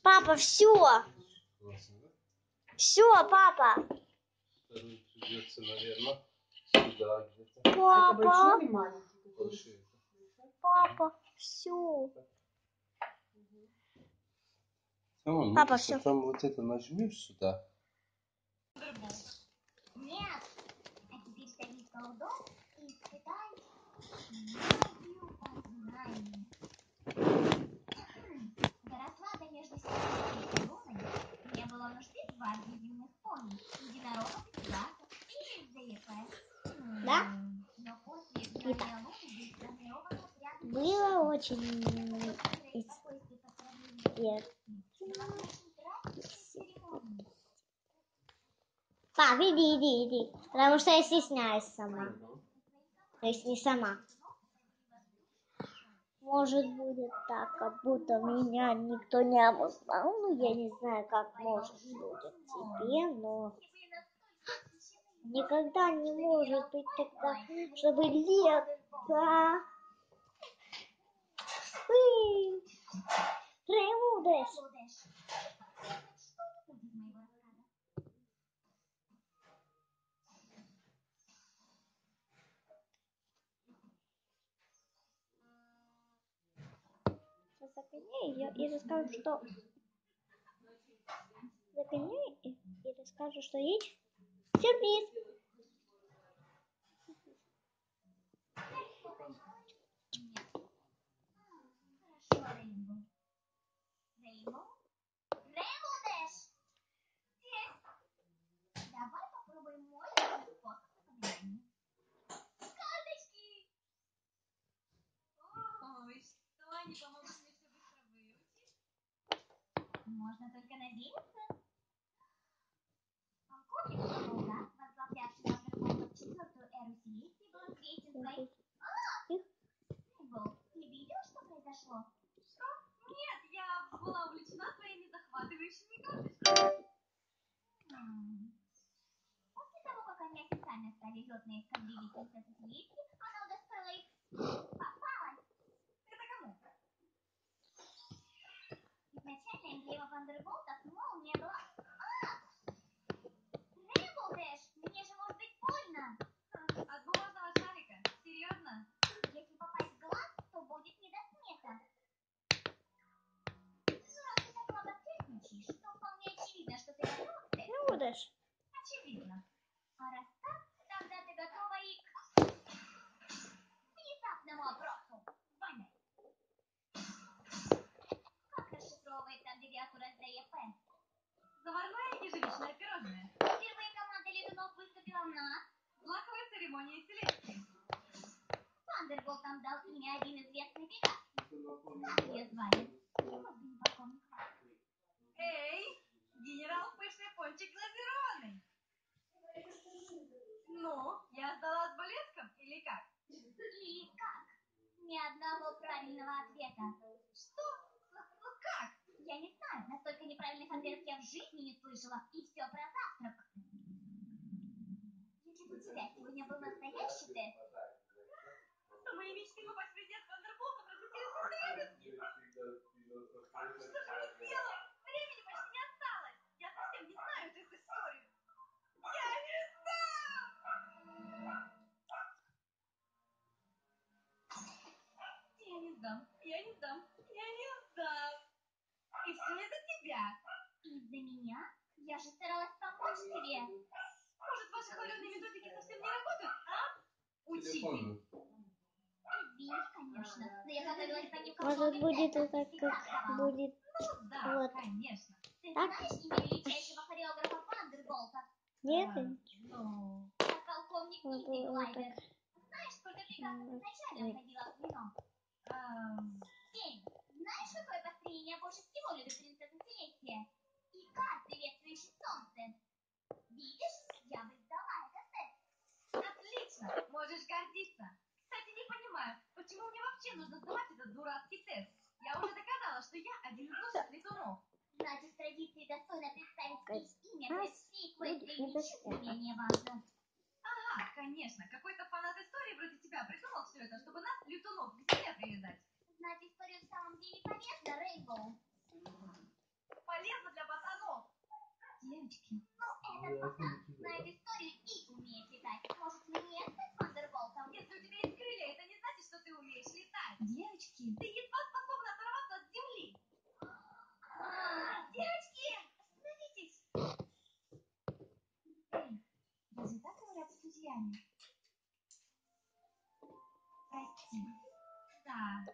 [SPEAKER 1] Папа, все, все, папа.
[SPEAKER 5] Придется, наверное, сюда где-то.
[SPEAKER 3] Это
[SPEAKER 1] Папа,
[SPEAKER 3] большой
[SPEAKER 5] Больше это.
[SPEAKER 1] папа, все.
[SPEAKER 5] Там, ну, вот это нажмешь сюда.
[SPEAKER 11] Нет. А теперь садись поудобнее и испытай магию познания. До расклада между Северной и Луной не было нужды гвардии земных пони, единорогов и классов и заикаев.
[SPEAKER 1] Да?
[SPEAKER 11] Но после изгнания Луны
[SPEAKER 1] Было очень
[SPEAKER 11] который спокойствие по сравнению
[SPEAKER 1] интересно.
[SPEAKER 11] с очень красивой церемонией.
[SPEAKER 1] Пап, иди, иди, иди. Потому что я стесняюсь сама. То есть не сама. Может будет так, как будто меня никто не обуздал. Ну, я не знаю, как может будет тебе, но никогда не может быть тогда, чтобы лето. Ui, Загоняю ее и расскажу, что... Загоняю и, и расскажу, что есть сюрприз.
[SPEAKER 11] Хорошо, Рейнбоу. Рейнбоу? Рейнбоу Дэш! Здесь. Давай попробуем мой новый способ напоминания. Карточки!
[SPEAKER 7] Ой, что, они помогут мне все быстро выучить?
[SPEAKER 11] Можно только надеяться. Полковник Солда, возглавлявший наш в четвертую эру Селестии, был известен своим... А! Ты видел, что произошло?
[SPEAKER 7] Что? Нет, я была увлечена твоими захватывающими карточками.
[SPEAKER 11] После того, как они официально стали летной эскадрильи принцессы Селестии, она удостоила их попалась.
[SPEAKER 7] Это кому?
[SPEAKER 11] Изначально эмблема Вандерболта с молнией была... А! Рэмбл Дэш, мне же может быть больно.
[SPEAKER 7] От бумажного шарика? Серьезно?
[SPEAKER 11] Если попасть в глаз, то будет не до смеха. Ну, раз ты так много техничаешь, то вполне очевидно, что ты готова к тесту.
[SPEAKER 1] Ну, Дэш.
[SPEAKER 7] Очевидно.
[SPEAKER 11] А раз так, тогда ты готова и к внезапному опросу.
[SPEAKER 7] Ваня,
[SPEAKER 11] Как расшифровывается аббревиатура СДЕП?
[SPEAKER 7] заварное ежевичное пирожное.
[SPEAKER 11] Впервые команда летунов выступила на...
[SPEAKER 7] Злаковой церемонии Селестии.
[SPEAKER 11] Вандерболт там дал имя один известный певец. Как ее звали? Вот бы не полковник Ватсон.
[SPEAKER 7] Эй, генерал Пышный Пончик глазированный. Ну, я сдала с блеском или как?
[SPEAKER 11] Или как? Ни одного правильного ответа.
[SPEAKER 7] Что? Ну как?
[SPEAKER 11] Я не знаю, настолько неправильных ответов я в жизни не слышала. И все про завтрак. Если бы у тебя сегодня был настоящий тест,
[SPEAKER 7] Что мои мечты попасть в президент Вандерболтом разлетелись в дребезги. Что же мне делать? Времени почти не осталось. Я совсем не знаю эту их историю. Я не знаю! Я не сдам, я не сдам, я не сдам. И все из-за тебя.
[SPEAKER 11] из-за меня, я же старалась помочь тебе.
[SPEAKER 7] Может, ваши хваленные методики совсем не работают, а? Учитель.
[SPEAKER 11] Извини, конечно, но я готовилась на них
[SPEAKER 1] Может, будет это как будет...
[SPEAKER 7] Ну да,
[SPEAKER 1] Вот.
[SPEAKER 7] конечно.
[SPEAKER 11] Ты
[SPEAKER 1] Так.
[SPEAKER 11] знаешь имя величайшего хореографа Вандерболта?
[SPEAKER 1] Нет?
[SPEAKER 7] А, Ну,
[SPEAKER 11] Это полковник
[SPEAKER 1] Вот, так.
[SPEAKER 11] Знаешь, сколько прекрасных
[SPEAKER 1] Вот.
[SPEAKER 11] изначально входило в кино?
[SPEAKER 7] Ам,
[SPEAKER 11] Семь. Знаешь, какое построение больше всего любит принцесса Селестия? И как приветствующий солнце. Видишь, я бы сдала этот тест.
[SPEAKER 7] отлично, можешь гордиться. Кстати, не понимаю, почему мне вообще нужно сдавать этот дурацкий тест? Я уже доказала, что я один из лучших летунов.
[SPEAKER 11] Значит, традиции достойно представить их имя, то есть
[SPEAKER 1] небольшая.
[SPEAKER 11] не важно.
[SPEAKER 7] Ага, конечно, какой-то фанат истории вроде тебя придумал все это, чтобы нас, летунов, к земле привязать.
[SPEAKER 11] Знать историю в самом деле полезно, Рейнбоу.
[SPEAKER 7] Полезно для ботанов.
[SPEAKER 11] Девочки, ну этот пацан знает историю и умеет летать. Может, мне стать Вандерболтом?
[SPEAKER 7] Если у тебя есть крылья, это не значит, что ты умеешь летать.
[SPEAKER 11] Девочки,
[SPEAKER 7] Ты едва способна оторваться от земли.
[SPEAKER 11] девочки, остановитесь! Эй, разве так друзьями? Прости.
[SPEAKER 7] Да.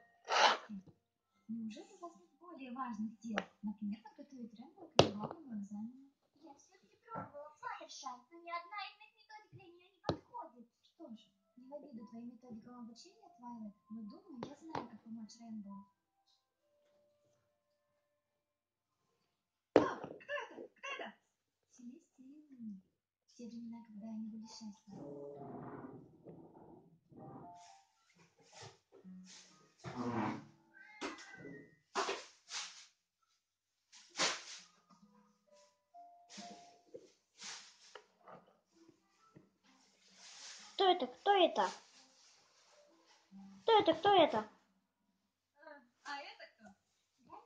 [SPEAKER 11] Неужели у вас нет более важных дел? Например, подготовить Рэмбо к главному экзамену? Я все-таки пробовала Флаттершай, но ни одна из моих методик для нее не подходит. Что ж, не в обиду твоим методикам обучения, Твайлет, но думаю, я знаю, как помочь Рэмбо.
[SPEAKER 7] Это? Кто это?
[SPEAKER 11] В те времена, когда они были счастливы.
[SPEAKER 1] Кто это? Кто это? Кто это? Кто это?
[SPEAKER 7] А, а.
[SPEAKER 11] А.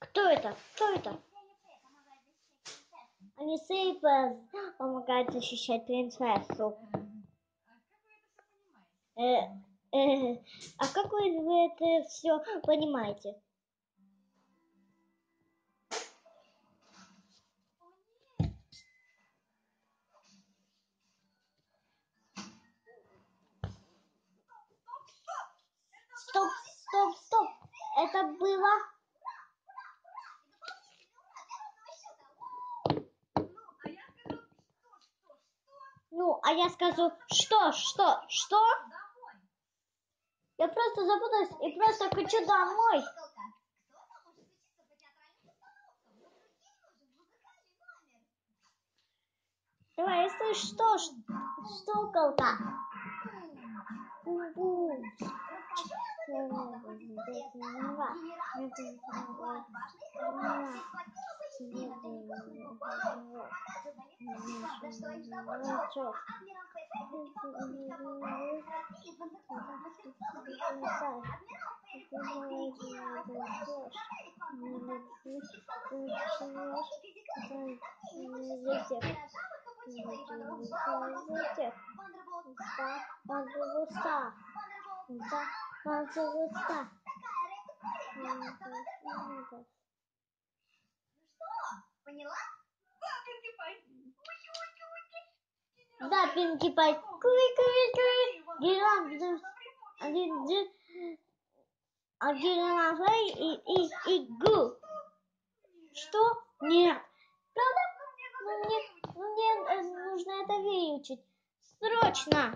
[SPEAKER 1] Кто это? Кто это?
[SPEAKER 11] Селестия помогает защищать принцессу.
[SPEAKER 1] Они Сейпас помогают защищать принцессу.
[SPEAKER 7] А?
[SPEAKER 1] Э, э, а как вы, это все понимаете? Стоп, стоп, стоп. Это было...
[SPEAKER 7] Ну, а я скажу, что, что, что?
[SPEAKER 1] Я просто запуталась и просто хочу домой. Давай, если что, штукалка.
[SPEAKER 11] Расскажи
[SPEAKER 7] снежный
[SPEAKER 11] волчок.
[SPEAKER 7] Комиссар, ты
[SPEAKER 11] молодец,
[SPEAKER 7] молодец,
[SPEAKER 11] молодец, молодец,
[SPEAKER 7] Поняла?
[SPEAKER 11] Да,
[SPEAKER 7] Пинки Пай.
[SPEAKER 11] Да, Пинки Пай. Куви, куви, куви. Гирланд, один, а Гирланд Флей и, и, и Гу. Что? Нет. Правда? Ну, мне, ну, мне нужно это выучить. Срочно.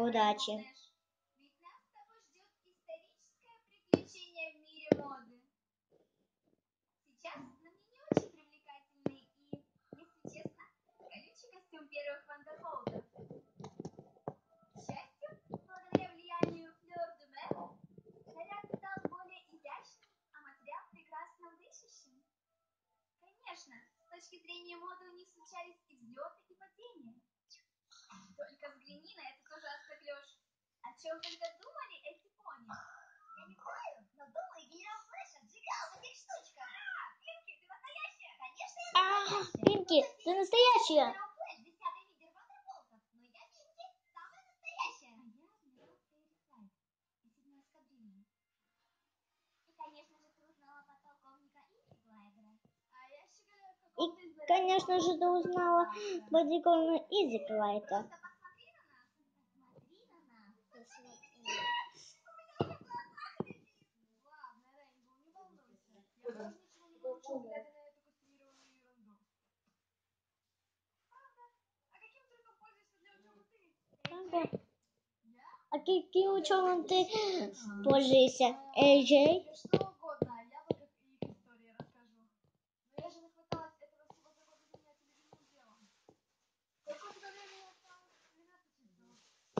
[SPEAKER 11] удачи
[SPEAKER 7] точки зрения моды у них случались и взлеты, и падения. Только взгляни на это, пожалуйста, Клёш. О чем только думали эти пони? Я не знаю, но думаю, генерал Флэш отжигал в этих штучках. А, Пинки, ты настоящая? Конечно, я настоящая.
[SPEAKER 11] Пинки, ты настоящая.
[SPEAKER 7] Конечно же, а
[SPEAKER 11] ты узнала Бодикона Изи Клайта.
[SPEAKER 7] А каким
[SPEAKER 11] ученым ты? Пользуешься, Эй,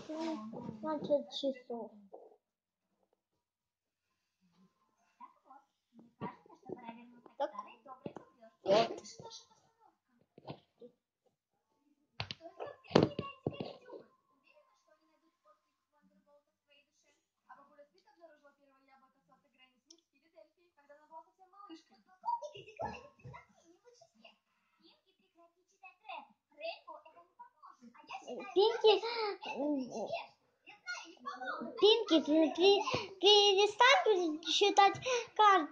[SPEAKER 7] семнадцать часов так вот Thank you. Пинки...
[SPEAKER 11] Пинки, перестань считать карт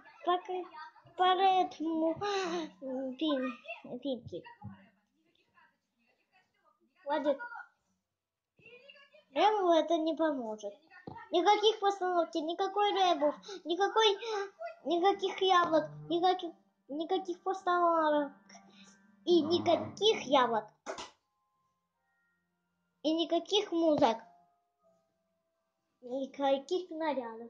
[SPEAKER 11] поэтому пин, Пинки. Владик, Рэму это не поможет. Никаких постановки, никакой рэмов, никакой, никаких яблок, никаких, никаких постановок и никаких яблок. И никаких музык. Никаких нарядов.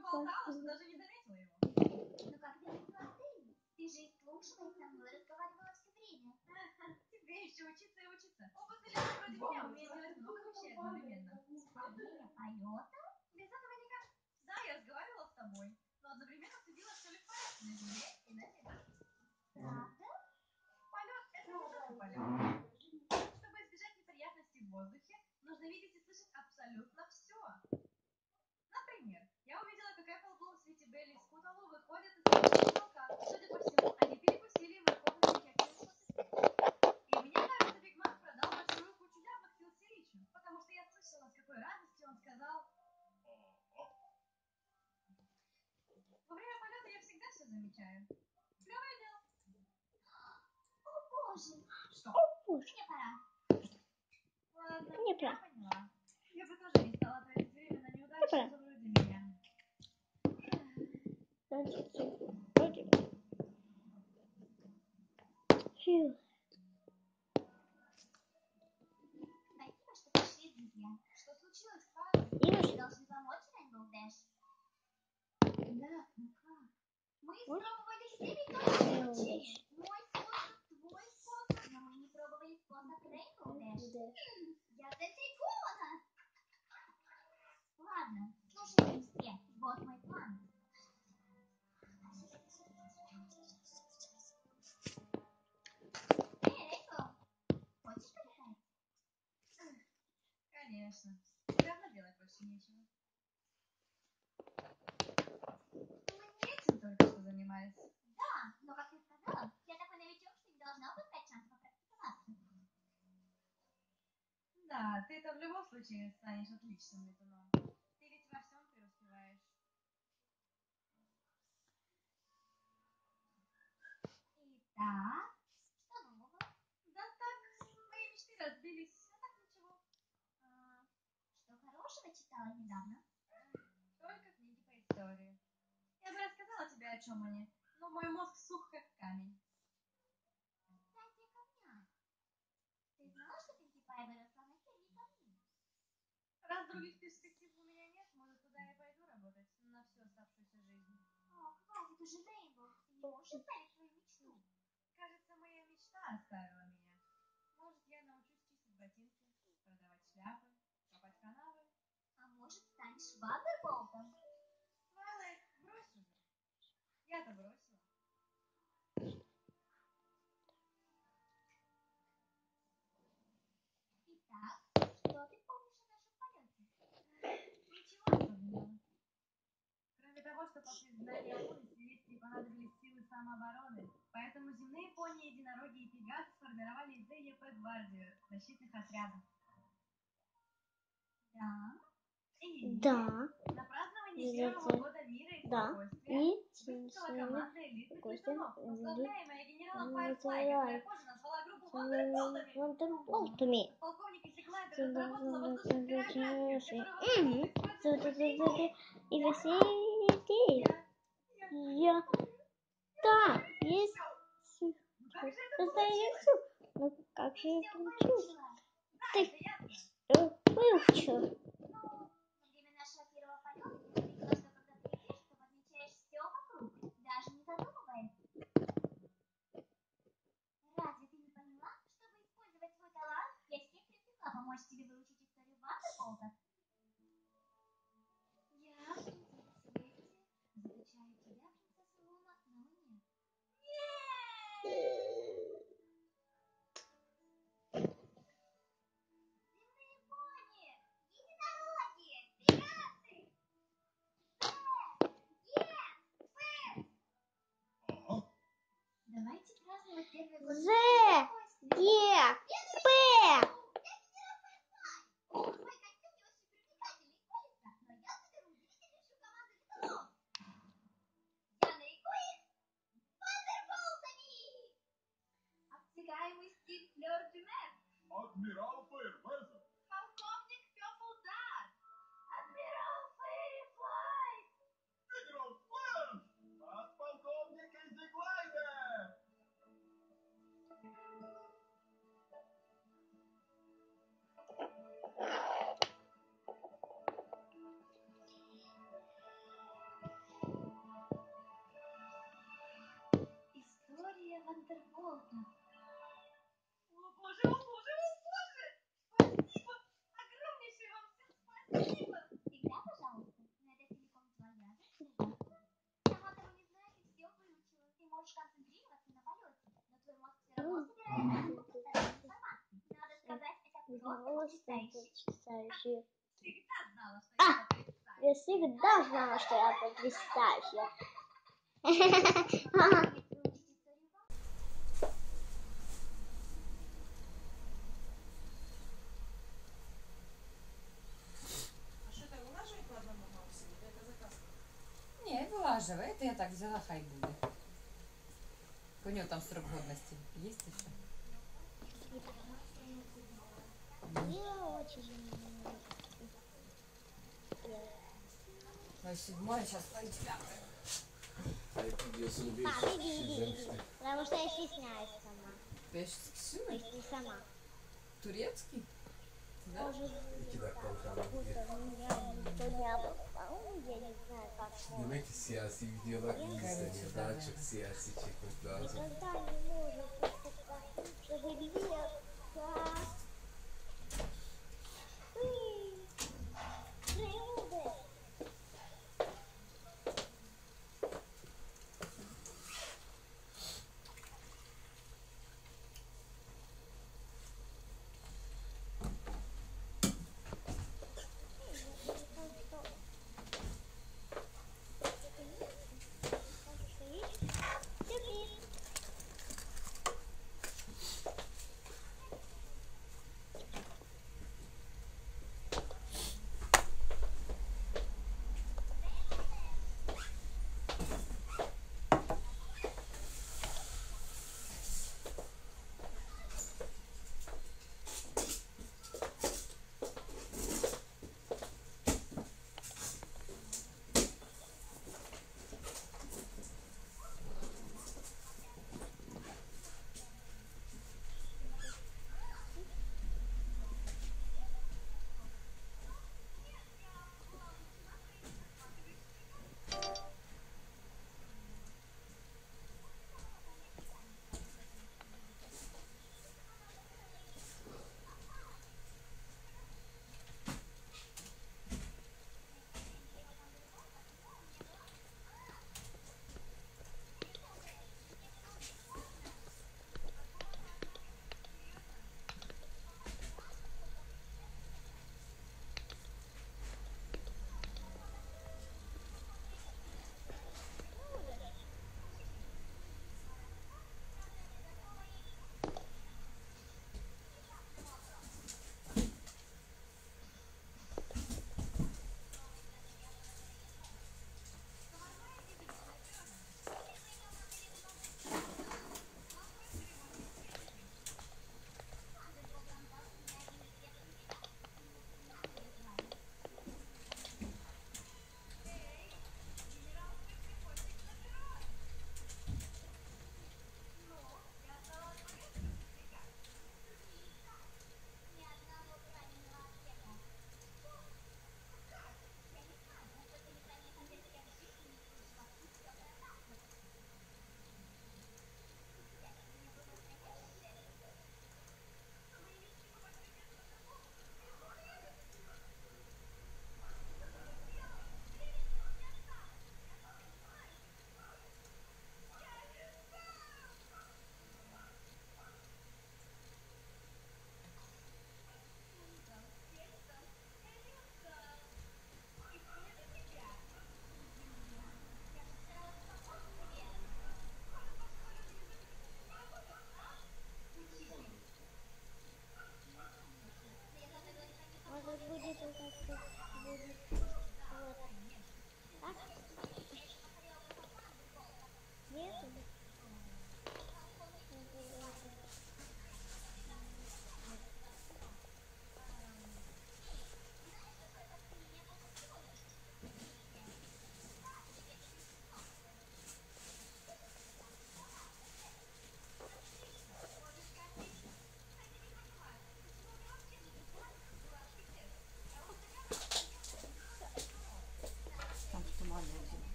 [SPEAKER 1] болталась, даже не заметила его.
[SPEAKER 7] Ну как, дело.
[SPEAKER 11] О боже,
[SPEAKER 7] Что?
[SPEAKER 1] Боже,
[SPEAKER 11] мне пора.
[SPEAKER 7] Ладно,
[SPEAKER 1] Не
[SPEAKER 7] я
[SPEAKER 1] пора.
[SPEAKER 7] поняла. Я бы тоже не стала тратить время на неудачницу вроде меня.
[SPEAKER 1] вроде. Фью.
[SPEAKER 11] Спасибо, что пришли, друзья. Что случилось, Фан?
[SPEAKER 1] Видишь?
[SPEAKER 11] Вы должны помочь Рейнбоу Дэш.
[SPEAKER 7] Да,
[SPEAKER 1] Вот.
[SPEAKER 7] Конечно. Все равно делать больше нечего. Мы не этим только занимались.
[SPEAKER 11] Да, но как я сказала, я такой новичок, что не должна упускать шанс попрактиковаться.
[SPEAKER 7] Да, ты-то в любом случае станешь отличным летуном. Ты ведь во всем преуспеваешь.
[SPEAKER 11] Итак, что нового?
[SPEAKER 7] Да так, мои мечты разбились. А так ничего.
[SPEAKER 11] А, что хорошего читала недавно?
[SPEAKER 7] Только книги по истории. Я бы рассказала тебе, о чем они, но мой мозг сух, как камень.
[SPEAKER 11] Кстати, о камнях. Ты знала, что Пинки Пай выросла на ферме камней?
[SPEAKER 7] Раз других перспектив у меня нет, может, туда и пойду работать на всю оставшуюся жизнь.
[SPEAKER 11] О, хватит уже, Рейнбоу. Ты не можешь оставить свою мечту.
[SPEAKER 7] Кажется, моя мечта оставила меня. Может, я научусь чистить ботинки, продавать шляпы, копать канавы.
[SPEAKER 11] А может, станешь Вандерболтом?
[SPEAKER 7] Самообороны, поэтому земные пони, единороги и пегасы сформировали из ЗЕП-гвардию защитных отрядов.
[SPEAKER 11] Да.
[SPEAKER 7] И
[SPEAKER 1] Да.
[SPEAKER 7] на празднование первого года мира
[SPEAKER 1] Да. И с- зэ- зэ- зэ- зэ. И все идеи.
[SPEAKER 7] Я...
[SPEAKER 1] Я... Да, есть... Все. Ну как же получилось?
[SPEAKER 7] Да,
[SPEAKER 1] Ты-
[SPEAKER 7] я...
[SPEAKER 1] Выучил.
[SPEAKER 11] Ну, во время нашего первого полета я заметила, что когда ты летишь, то подмечаешь все вокруг, даже не задумываясь. Разве ты не поняла? Чтобы использовать свой талант, я всех привлекла помочь тебе выучить историю Вандерболта. Я, Вандерболта.
[SPEAKER 7] О боже, о боже, о боже! Спасибо! Огромнейшее вам всем спасибо!
[SPEAKER 11] Всегда, пожалуйста, это целиком твоя. Сама того не зная, ты все выучила. Ты можешь концентрироваться на полете, но твой мозг все равно собирает информации. Надо сказать, это просто потрясающе.
[SPEAKER 7] Всегда знала, что
[SPEAKER 1] А!
[SPEAKER 7] Я
[SPEAKER 1] всегда знала, что я потрясающая.
[SPEAKER 14] Не, вылаживай. Это я так взяла, хай. У него там срок годности есть еще.
[SPEAKER 1] Я очень
[SPEAKER 14] Ну, седьмое, сейчас пойдем.
[SPEAKER 1] Папа, иди, иди, иди. Потому что я стесняюсь сама.
[SPEAKER 14] Я сейчас Ксюной?
[SPEAKER 1] Если сама.
[SPEAKER 14] Турецкий? Да?
[SPEAKER 1] Может быть, так, как будто меня никто не обозвал. Я не знаю, как он.
[SPEAKER 11] Demek ki siyasi videolar İngilizce daha çok siyasi çekmek lazım.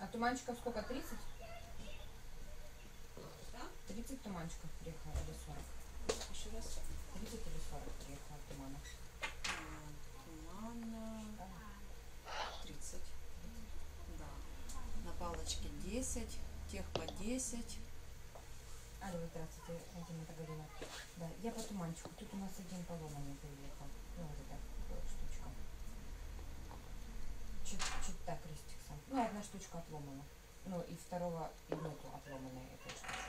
[SPEAKER 14] А туманчиков сколько? 30? 30? 30 туманчиков приехало или 40?
[SPEAKER 15] Еще раз.
[SPEAKER 14] 30 или 40 приехало туманов?
[SPEAKER 15] А, Тумана. 30. Да. На палочке 10. Тех по 10.
[SPEAKER 14] Алло, здравствуйте, Димита Галина. Да, я по туманчику. Тут у нас один поломанный приехал. Ну, вот эта вот штучка. Чуть, чуть так крестиком. Ну, одна штучка отломана. Ну, и второго и нету отломанной этой штучки.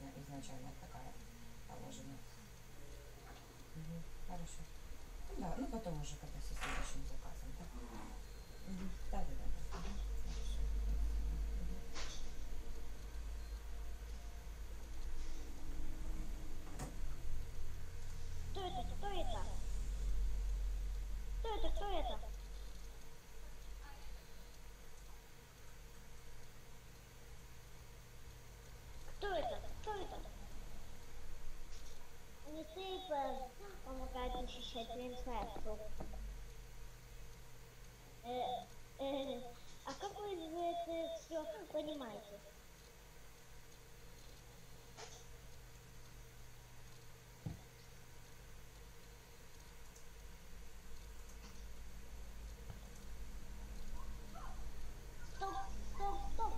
[SPEAKER 14] Ну, изначально такая положена. Хорошо. Ну, да, ну потом уже, когда со следующим заказом, да? Мгм, Да, да, да. да. Хорошо.
[SPEAKER 1] Кто это? Кто это? Кто это? Кто это? Кто это? Кто это? Не ты помогает защищать принцессу. Э, э, а как вы это все понимаете? Стоп, стоп, стоп.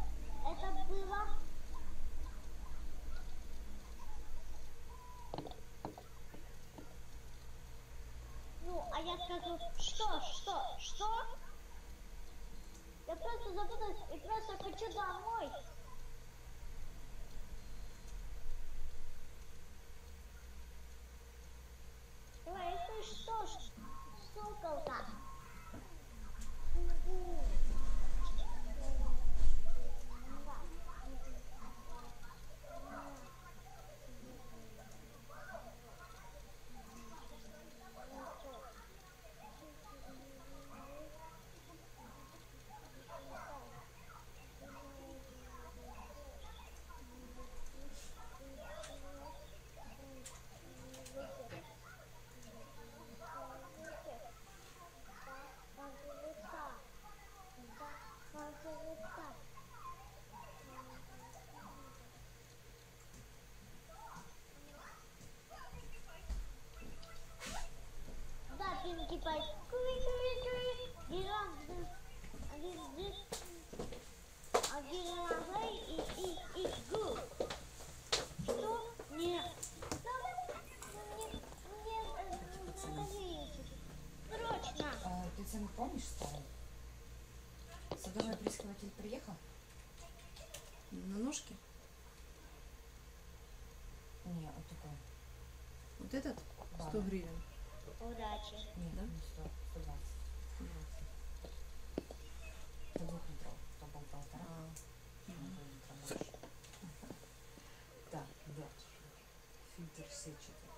[SPEAKER 1] Это было... Скажу, что, что, что? Я просто запуталась и просто хочу домой. Ой, ты что, ж, сокол-то? Да, Пинки Пай. Куи, куи, куи. Гирлянды. А гирлянды. А гирлянды и, и, и гу. Что? Нет. Ну, мне, мне, э, покажите. Срочно.
[SPEAKER 14] А, ты цену помнишь старый? Садовый опрыскиватель приехал?
[SPEAKER 15] На ножке.
[SPEAKER 14] Не, вот такой.
[SPEAKER 15] Вот этот?
[SPEAKER 14] Да.
[SPEAKER 15] 100 гривен.
[SPEAKER 1] Удачи.
[SPEAKER 14] Нет,
[SPEAKER 15] Да?
[SPEAKER 14] не 100, 120. Это двухлитров, то был полтора.
[SPEAKER 15] А,
[SPEAKER 14] на пол-литра больше. Так, да. Фильтр сетчатый.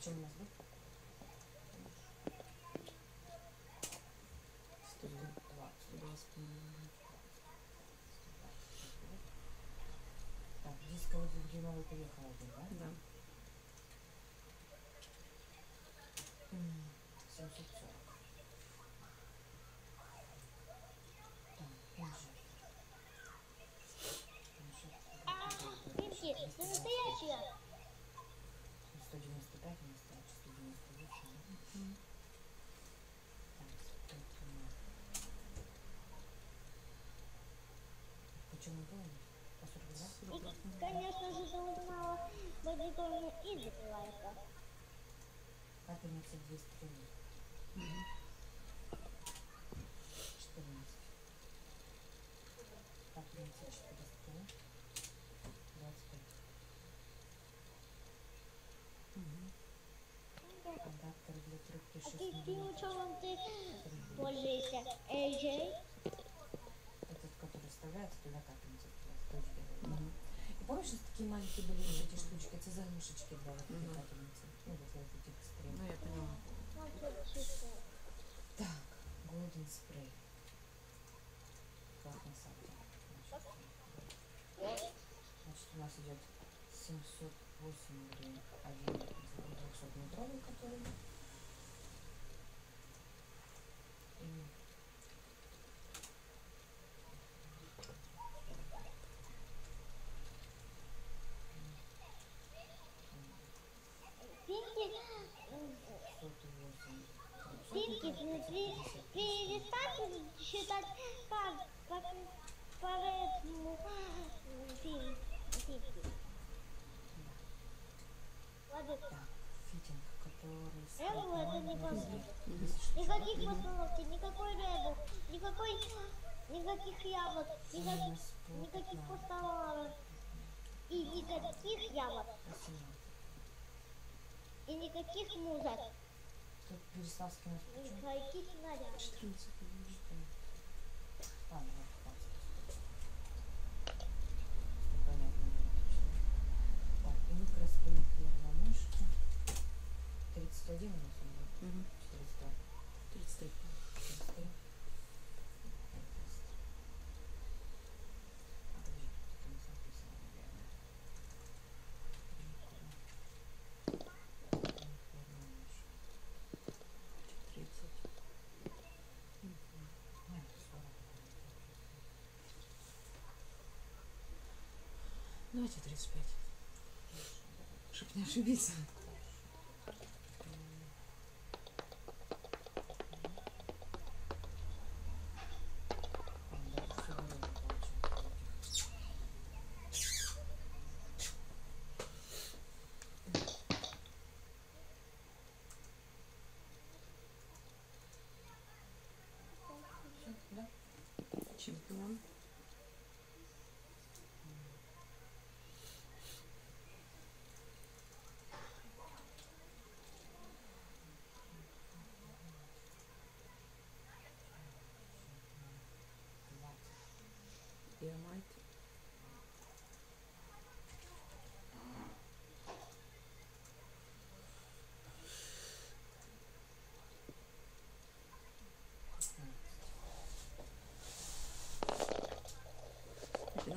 [SPEAKER 14] Почем у нас был?
[SPEAKER 15] 120.
[SPEAKER 14] 120. Так, дисковый двухдюймовый приехал один, да?
[SPEAKER 15] Да.
[SPEAKER 14] М, 740. Так, инжир. Инжир.
[SPEAKER 1] А, Пинки, ты настоящая.
[SPEAKER 14] 195 у нас стоит, 198. Так, спринтер. Почему было? По 42?
[SPEAKER 1] И, конечно же, ты узнала бодиконы и закрывается.
[SPEAKER 14] Капельница 200 рублей. 14. Капельница 400. 25. Адаптер для трубки
[SPEAKER 1] А
[SPEAKER 14] 6
[SPEAKER 1] ты
[SPEAKER 14] миллиметров.
[SPEAKER 1] каким ученым ты пользуешься? AJ?
[SPEAKER 14] Вставляется туда с ручкой. И помнишь, нас такие маленькие были вот эти штучки, это заглушечки для вот этой капельницы. Ну, вот для этих стрел.
[SPEAKER 15] Ну, я поняла.
[SPEAKER 14] Так, Golden Spray. Классный саппорт. Значит, значит, у нас идет 708 гривен. Один 200 метровый, который.
[SPEAKER 5] Никаких яблок, никаких, никаких поставок. И никаких яблок, и никаких музык,
[SPEAKER 16] Тут нас почему?
[SPEAKER 5] никаких нарядов.
[SPEAKER 14] 14.
[SPEAKER 16] А, ну, вот, 15. Непонятно. Так, и микроспин первая мышка. 31 у нас он был.
[SPEAKER 14] Мгм.
[SPEAKER 16] 400.
[SPEAKER 14] 33.
[SPEAKER 16] 400. Подожди, тут у нас написано, наверное. Микро. Первая мышка.
[SPEAKER 14] 30.
[SPEAKER 16] Ой, 40.
[SPEAKER 14] Давайте 35. Чтоб не ошибиться.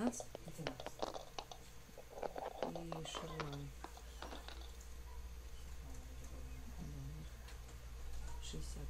[SPEAKER 14] 12, 11. И шаблон. 60.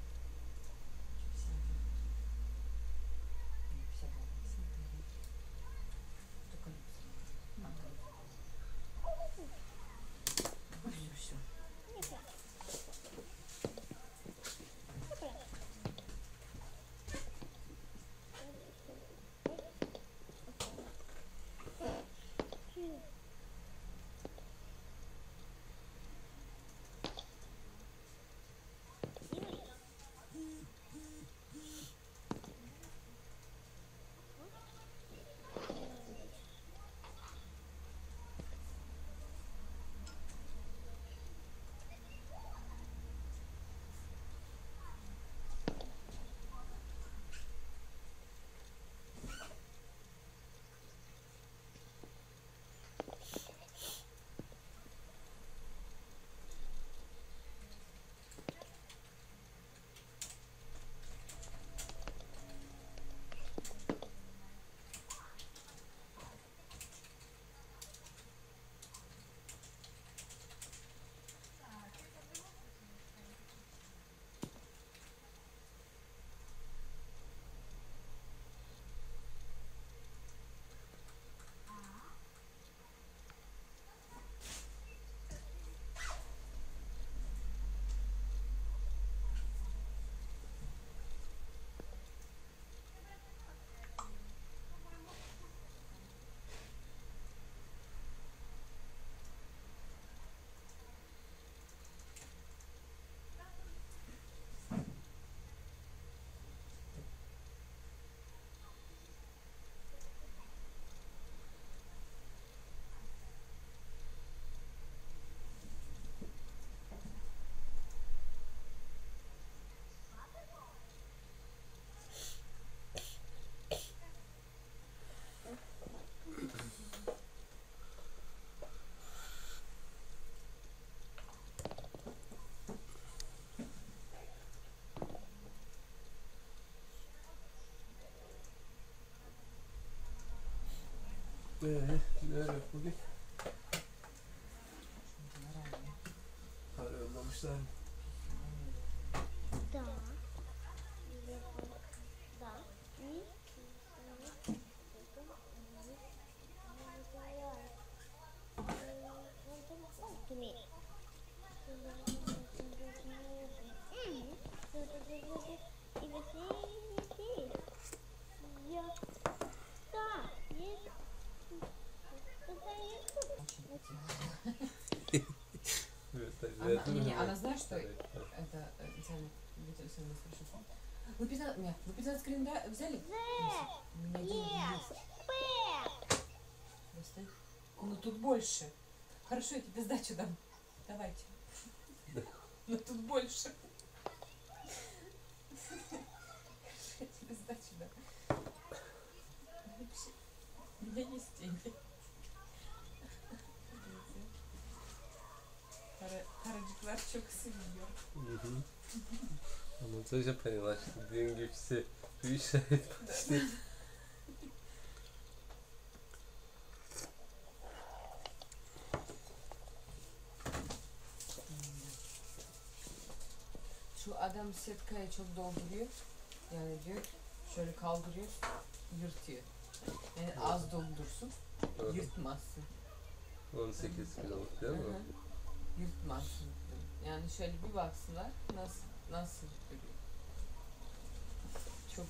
[SPEAKER 1] Böyle neler yapıldı? Kar yollamışlar mı?
[SPEAKER 5] Это
[SPEAKER 16] э,
[SPEAKER 14] спрошу. Вы 15, нет, вы 15 гривен да- взяли? У меня деньги есть. Достань. Ну тут больше. Хорошо, я тебе сдачу дам. Давайте. Но тут больше.
[SPEAKER 5] Mesajı paylaştı. Düğün gibisi bir işaret paylaştı.
[SPEAKER 14] Şu adam setkaya çok dolduruyor. Yani diyor şöyle kaldırıyor, yırtıyor. Yani az doldursun, Hı. yırtmazsın.
[SPEAKER 5] 18 kiloluk değil mi?
[SPEAKER 14] Yırtmazsın. Yani şöyle bir baksınlar nasıl nasıl duruyor. 嗯。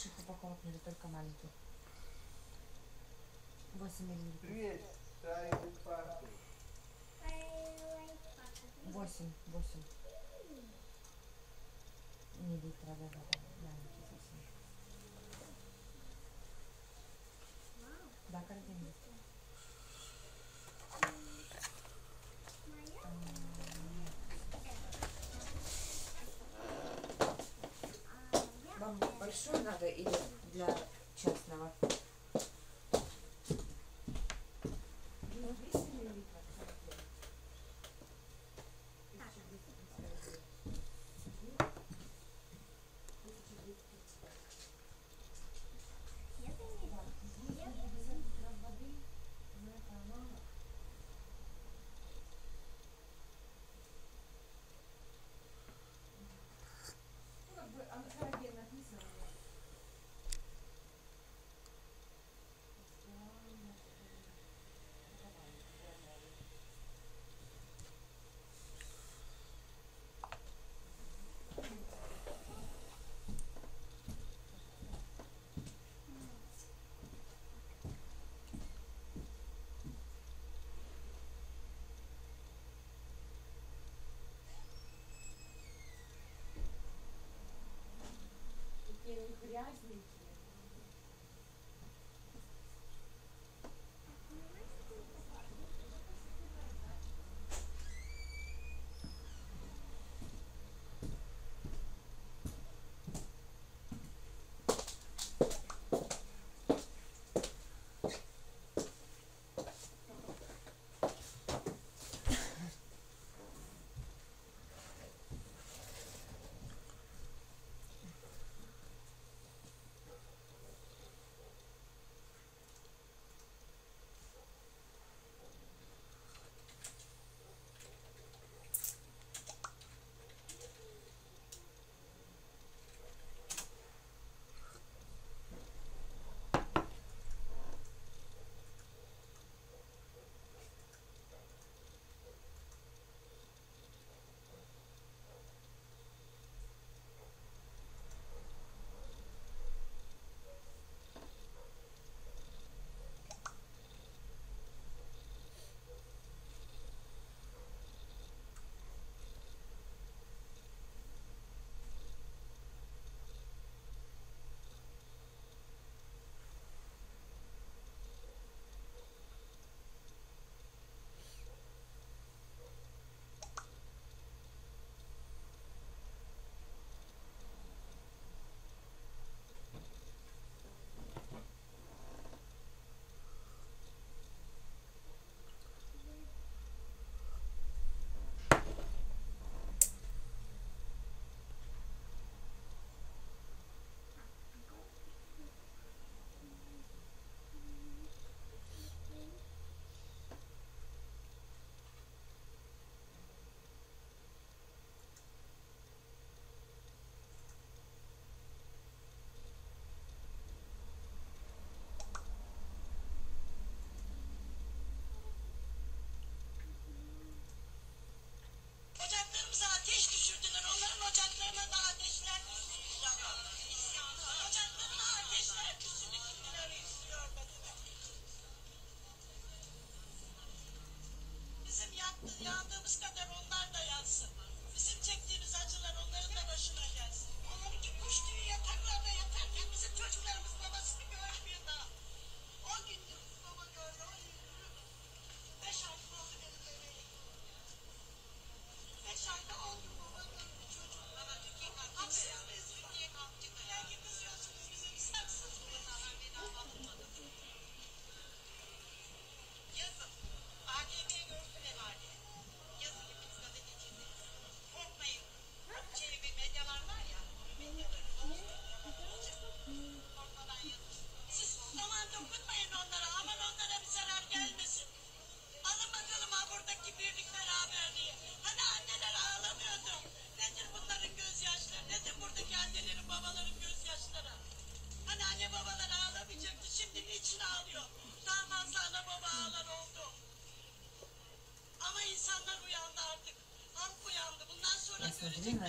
[SPEAKER 14] Больших упаковок или только маленьких? 8 миллилитров.
[SPEAKER 2] Привет, чайный парк.
[SPEAKER 14] Восемь, восемь. Миллилитра, да, да, да. Маленький совсем. Да, корзина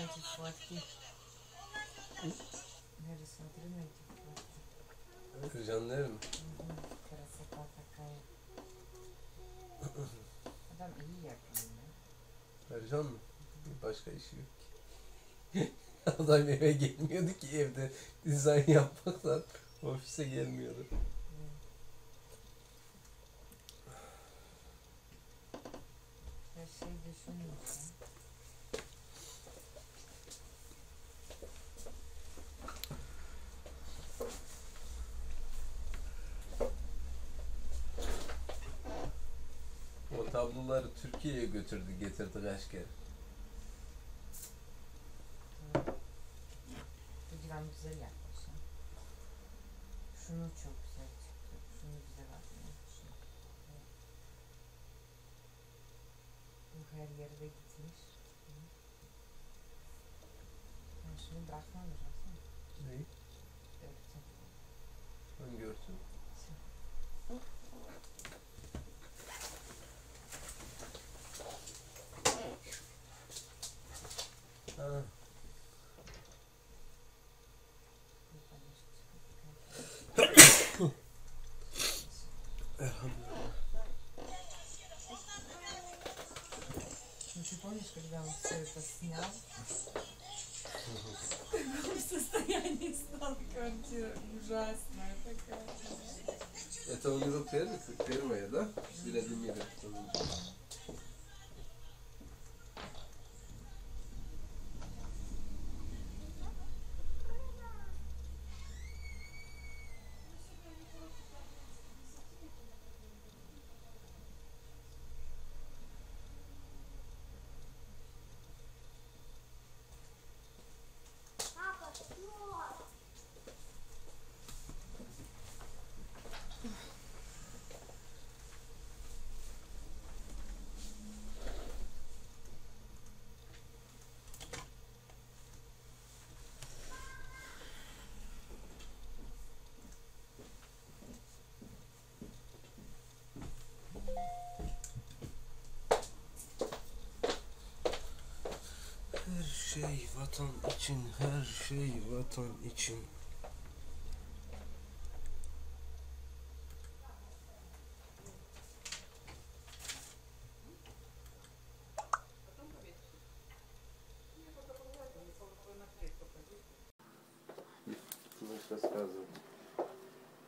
[SPEAKER 14] Necip Fatih. Neresi adı Necip Fatih?
[SPEAKER 5] Kırcanlı ev mi?
[SPEAKER 14] Karası Adam iyi yapıyor.
[SPEAKER 5] Ercan mı? Başka işi yok ki. Adam eve gelmiyordu ki evde dizayn yapmaktan ofise gelmiyordu. Götürdü getirdi kaç kere.
[SPEAKER 14] Bu divan güzel yapmış. ha. Şunu çok güzel çıktı. Şunu güzel. Evet. Bu her yerde gitmiş. Ben şunu bırakmam lazım.
[SPEAKER 5] Neyi?
[SPEAKER 14] Örtü.
[SPEAKER 5] Hangi örtü? Ha,
[SPEAKER 14] Ужасная такая.
[SPEAKER 5] Это у него первый, первая, да? Владимира.
[SPEAKER 1] Папа,
[SPEAKER 2] şey vatan için, her şey vatan için.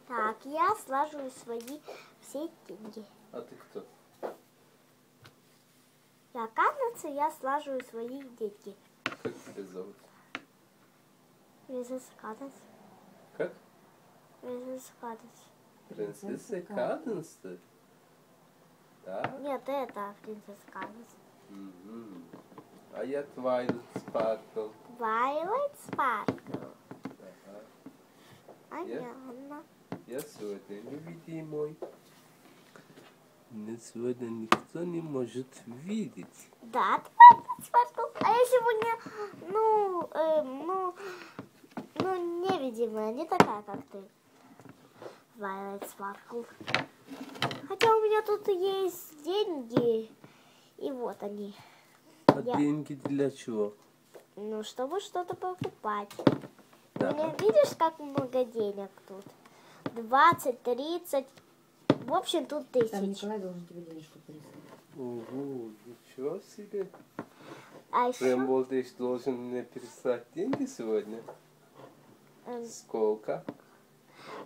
[SPEAKER 1] Так, я слаживаю свои все деньги.
[SPEAKER 5] А ты кто?
[SPEAKER 1] И оказывается, я слаживаю свои деньги.
[SPEAKER 5] Как зовут?
[SPEAKER 1] Принцесса Каденс.
[SPEAKER 5] Как?
[SPEAKER 1] Принцесса Каденс.
[SPEAKER 5] Принцесса Каденс-то? Да?
[SPEAKER 1] Нет, это принцесса Каденс.
[SPEAKER 5] Мгм. А я Твайлет Спаркл.
[SPEAKER 1] Violet Sparkle.
[SPEAKER 5] Ага.
[SPEAKER 1] Понятно.
[SPEAKER 5] Я сегодня невидимый. Меня сегодня никто не может видеть.
[SPEAKER 1] Да. А я сегодня, ну, эм, ну, ну, невидимая, не такая, как ты. Violet Sparkle. Хотя у меня тут есть деньги. И вот они.
[SPEAKER 5] А
[SPEAKER 1] Я-
[SPEAKER 5] деньги для чего?
[SPEAKER 1] Ну, чтобы что-то покупать.
[SPEAKER 5] Да.
[SPEAKER 1] У меня, видишь, как много денег тут? 20, 30. В общем, тут
[SPEAKER 14] Там
[SPEAKER 1] тысяч.
[SPEAKER 14] Николай должен тебе денежку переслать.
[SPEAKER 5] Ого, ничего себе.
[SPEAKER 1] А
[SPEAKER 5] Прям вот ты должен мне переслать деньги сегодня?
[SPEAKER 1] эм,
[SPEAKER 5] Сколько?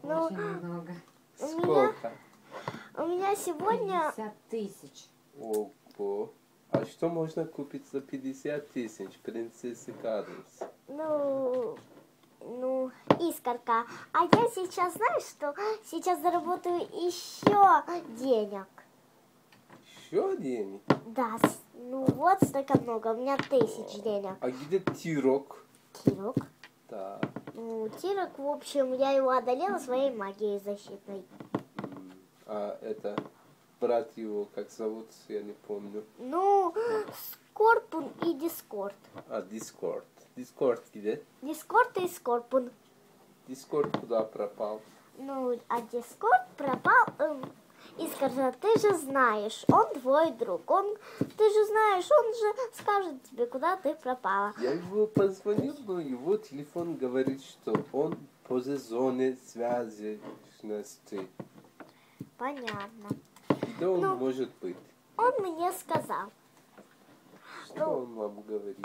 [SPEAKER 1] ну,
[SPEAKER 14] Очень много.
[SPEAKER 1] у меня,
[SPEAKER 5] Сколько?
[SPEAKER 1] у меня сегодня
[SPEAKER 14] 50 тысяч.
[SPEAKER 5] Ого. А что можно купить за 50 тысяч принцессы Каденс?
[SPEAKER 1] Ну, ну, искорка. А я сейчас, знаешь что, сейчас заработаю еще денег.
[SPEAKER 5] Еще денег?
[SPEAKER 1] Да, ну вот столько много, у меня тысяч денег.
[SPEAKER 5] А где Тирок?
[SPEAKER 1] Тирок.
[SPEAKER 5] Да.
[SPEAKER 1] Ну, Тирок, в общем, я его одолела своей магией защитной.
[SPEAKER 5] А это брат его, как зовут, я не помню.
[SPEAKER 1] Ну, Скорпун и Дискорд.
[SPEAKER 5] А, Дискорд. Дискорд где?
[SPEAKER 1] Дискорд и Скорпун.
[SPEAKER 5] Дискорд куда пропал?
[SPEAKER 1] Ну, а Дискорд пропал... эм, Искорка, ты же знаешь, он твой друг. Он, ты же знаешь, он же скажет тебе, куда ты пропала.
[SPEAKER 5] Я его позвонил, но его телефон говорит, что он поза зоны связи
[SPEAKER 1] Понятно.
[SPEAKER 5] Где он
[SPEAKER 1] Ну.
[SPEAKER 5] может быть?
[SPEAKER 1] Он мне сказал.
[SPEAKER 5] Что он вам говорил?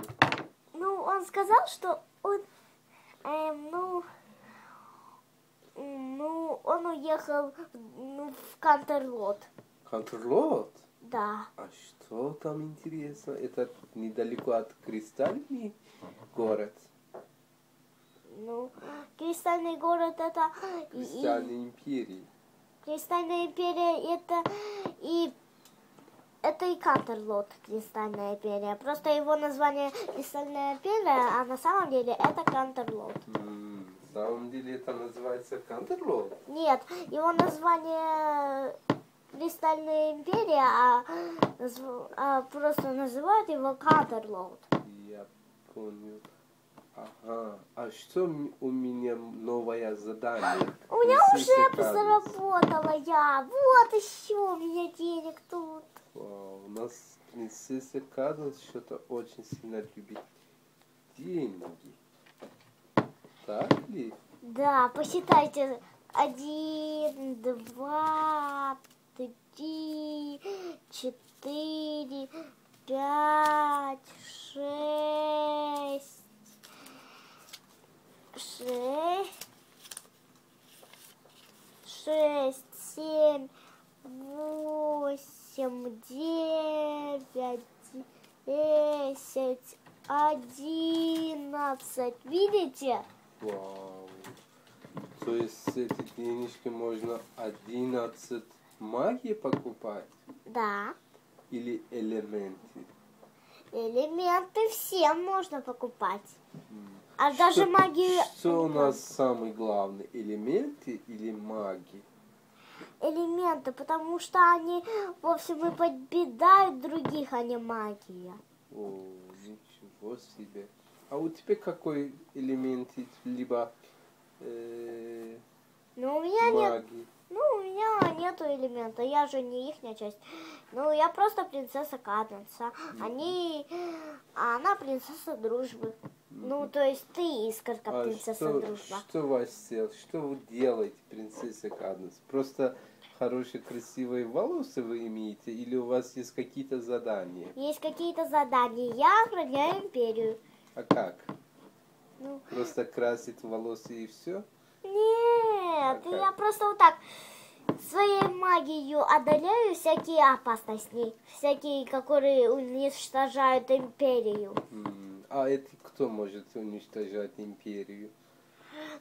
[SPEAKER 1] Ну, он сказал, что он, эм, ну, ну, он уехал ну, в Кантерлот.
[SPEAKER 5] Контрлот?
[SPEAKER 1] Да.
[SPEAKER 5] А что там интересно? Это недалеко от Кристальный город?
[SPEAKER 1] Ну, Кристальный город это и- и-
[SPEAKER 5] империи.
[SPEAKER 1] Кристальная империя это и это и Кантерлот, Кристальная империя. Просто его название Кристальная империя, а на самом деле это Кантерлот.
[SPEAKER 5] На самом деле это называется Кантерлот.
[SPEAKER 1] Нет, его название Кристальная империя, а, а просто называют его Кантерлот.
[SPEAKER 5] Я понял. Ага. А что у меня новое задание?
[SPEAKER 1] У меня
[SPEAKER 5] Принцесса
[SPEAKER 1] уже
[SPEAKER 5] Карлс.
[SPEAKER 1] заработала я. Вот еще у меня денег тут.
[SPEAKER 5] Вау, у нас принцесса Карлс что-то очень сильно любит деньги. Так ли?
[SPEAKER 1] Да, посчитайте. Один, два, три, четыре, пять, шесть, шесть, шесть, семь, восемь, девять, десять, одиннадцать. Видите?
[SPEAKER 5] Вау. То есть с эти денежки можно 11 магии покупать?
[SPEAKER 1] Да.
[SPEAKER 5] Или элементы?
[SPEAKER 1] Элементы всем можно покупать. А даже магию...
[SPEAKER 5] Что у нас самый главный? Элементы или маги?
[SPEAKER 1] Элементы, потому что они, в общем, и победают других, а не магия.
[SPEAKER 5] О, ничего себе. А у тебя какой элемент, либо э,
[SPEAKER 1] Но у меня нет...
[SPEAKER 5] маги?
[SPEAKER 1] Ну, у меня нету элемента, я же не их часть. Ну, я просто принцесса Каденса. Они... А она принцесса дружбы. Ну, то есть ты искорка
[SPEAKER 5] А
[SPEAKER 1] принцесса
[SPEAKER 5] что,
[SPEAKER 1] дружба.
[SPEAKER 5] что ваш цел? Что вы делаете, принцесса Каденс? Просто хорошие, красивые волосы вы имеете? Или у вас есть какие-то задания?
[SPEAKER 1] Есть какие-то задания. Я охраняю империю.
[SPEAKER 5] А как?
[SPEAKER 1] Ну,
[SPEAKER 5] Просто красить волосы и все?
[SPEAKER 1] Нет,
[SPEAKER 5] как?
[SPEAKER 1] я просто вот так своей магией одоляю всякие опасности, всякие, которые уничтожают империю.
[SPEAKER 5] А это кто может уничтожать империю?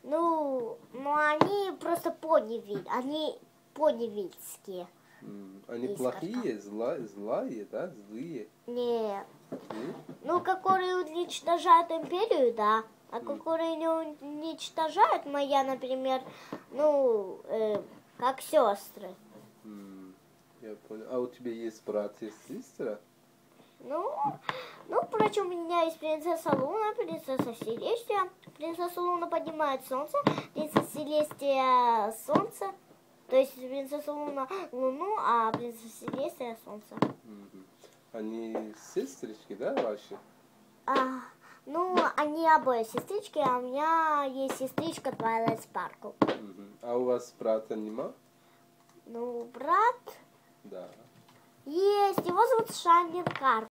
[SPEAKER 1] Ну, ну они просто поневиль, они поневильские.
[SPEAKER 5] Они плохие, зла, злые, да, злые.
[SPEAKER 1] Нет. Ну, которые уничтожают империю, да. А которые не уничтожают, моя, например, ну, э, как сестры.
[SPEAKER 5] Я понял. А у тебя есть брат и сестра?
[SPEAKER 1] Ну, ну, впрочем, у меня есть принцесса Луна, принцесса Селестия. Принцесса Луна поднимает солнце, принцесса Селестия солнце. То есть принцесса Луна луну, а принцесса Селестия солнце.
[SPEAKER 5] Мгм. Они сестрички, да, ваши?
[SPEAKER 1] А, ну, они обои сестрички, а у меня есть сестричка Twilight Sparkle.
[SPEAKER 5] Мгм. А у вас брата нема?
[SPEAKER 1] Ну, брат
[SPEAKER 5] Да.
[SPEAKER 1] есть, его зовут Шайнин Карп.